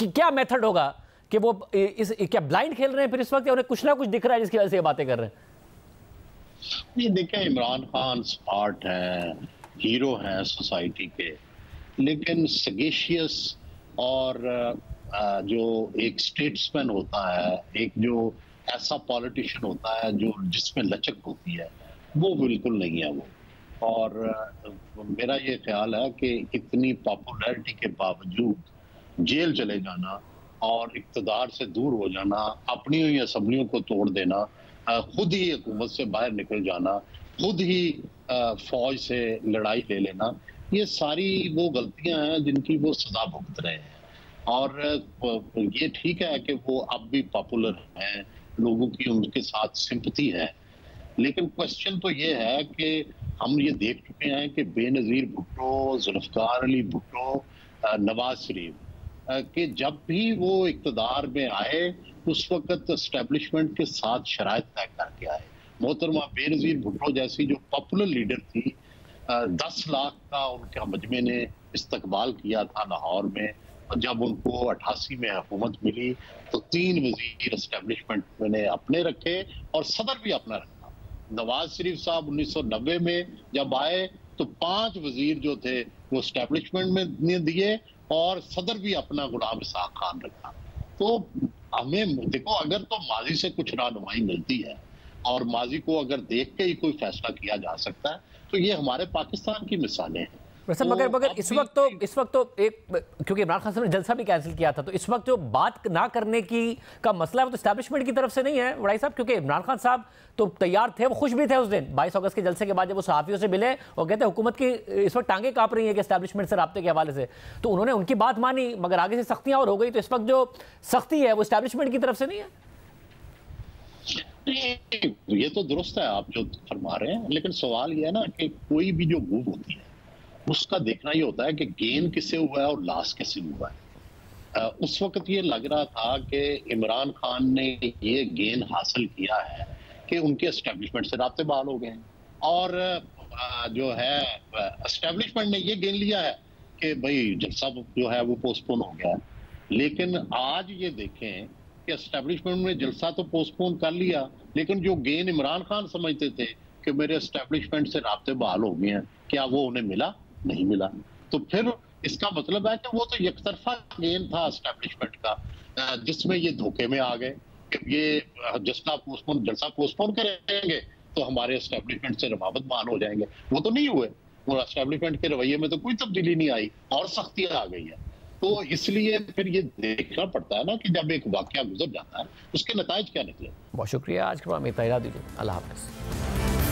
क्या मेथड होगा कि वो इस, क्या ब्लाइंड खेल रहे हैं फिर इस वक्त उन्हें कुछ ना कुछ दिख रहा है जिसकी वजह से ये बातें कर रहे हैं? ये देखें इमरान खान स्मार्ट है। हीरो हैं सोसाइटी के। लेकिन सगेशियस और जो एक स्टेट्समैन होता है, एक जो ऐसा पॉलिटिशियन होता है, जो जिसमें लचक होती है, वो बिल्कुल नहीं है वो। और मेरा ये ख्याल है कि इतनी पॉपुलैरिटी के बावजूद जेल चले जाना और इकतदार से दूर हो जाना, अपनी हुई असम्बलियों को तोड़ देना खुद ही हुकूमत से बाहर निकल जाना खुद ही फौज से लड़ाई ले लेना, ये सारी वो गलतियाँ हैं जिनकी वो सजा भुगत रहे हैं। और ये ठीक है कि वो अब भी पॉपुलर हैं, लोगों की उनके साथ सिंपति है। लेकिन क्वेश्चन तो ये है कि हम ये देख चुके हैं कि बेनजीर भुट्टो, जुल्फकार अली भुट्टो नवाज़ शरीफ कि जब भी वो इकतदार में आए, उस वक्त स्टैब्लिशमेंट के साथ शराय तय करके आए। मोहतरमा बेनजीर भुट्टो जैसी जो पॉपुलर लीडर थी दस लाख का उनका मजमे ने इस्तकबाल किया था लाहौर में। जब उनको अठासी में हुकूमत मिली तो तीन वज़ीर इस्टेब्लिशमेंट ने अपने रखे और सदर भी अपना रखा। नवाज़ शरीफ साहब 1990 में जब आए तो पाँच वज़ीर जो थे, वो स्टैब्लिशमेंट में दिए और सदर भी अपना गुलाम इसाक खान रखा। तो हमें, देखो, अगर तो माजी से कुछ रहनुमाई मिलती है और माजी को अगर देख के ही कोई फैसला किया जा सकता है तो ये हमारे पाकिस्तान की मिसालें हैं। वैसे तो मगर मगर इस वक्त तो इस वक्त तो एक क्योंकि इमरान खान साहब ने जलसा भी कैंसिल किया था तो इस वक्त जो बात ना करने की का मसला है वो तो स्टैब्लिशमेंट की तरफ़ से नहीं है वड़ाई साहब क्योंकि इमरान खान साहब तो तैयार थे वो खुश भी थे उस दिन। बाईस अगस्त के जलसे के बाद जब वो सहाफ़ियों से मिले और कहते हुकूमत की इस वक्त टांगे काँप रही है कि स्टैब्लिशमेंट से रबते के हवाले से। तो उन्होंने उनकी बात मानी मगर आगे से सख्तियाँ और हो गई तो इस वक्त जो सख्ती है वो स्टैब्लिशमेंट की तरफ़ से नहीं है। ये तो दुरुस्त है, आप जो फरमा रहे हैं। लेकिन सवाल ये है ना कि कोई भी जो मूव होती है, उसका देखना ये होता है कि गेन किससे हुआ है और लॉस कैसे हुआ है। उस वक्त ये लग रहा था कि इमरान खान ने ये गेन हासिल किया है कि उनके एस्टेब्लिशमेंट से रबते बहाल हो गए हैं। और जो है एस्टेब्लिशमेंट ने ये गेन लिया है कि भाई जलसा जो है वो पोस्टपोन हो गया लेकिन आज ये देखें कि एस्टेब्लिशमेंट ने जलसा तो पोस्टपोन कर लिया, लेकिन जो गेन इमरान खान समझते थे कि मेरे एस्टेब्लिशमेंट से रबते बहाल हो गए हैं, क्या वो उन्हें मिला? नहीं मिला। तो फिर इसका मतलब है कि वो तो एक तरफा गेन था स्टैब्लिशमेंट का जिसमें ये धोखे में आ गए। ये जलसा पोस्टपोन जलसा पोस्टपोन करेंगे तो हमारे एस्टेब्लिशमेंट से रवाबत मान हो जाएँगे। वो तो नहीं हुए। और एस्टेब्लिशमेंट के रवैये में तो कोई तब्दीली नहीं आई और सख्तियाँ आ गई है। तो इसलिए फिर ये देखना पड़ता है ना कि जब एक वाक्य गुजर जाता है, उसके नतज क्या निकले। बहुत शुक्रिया, आज के बाद दीजिए। अल्लाह हाफिज़।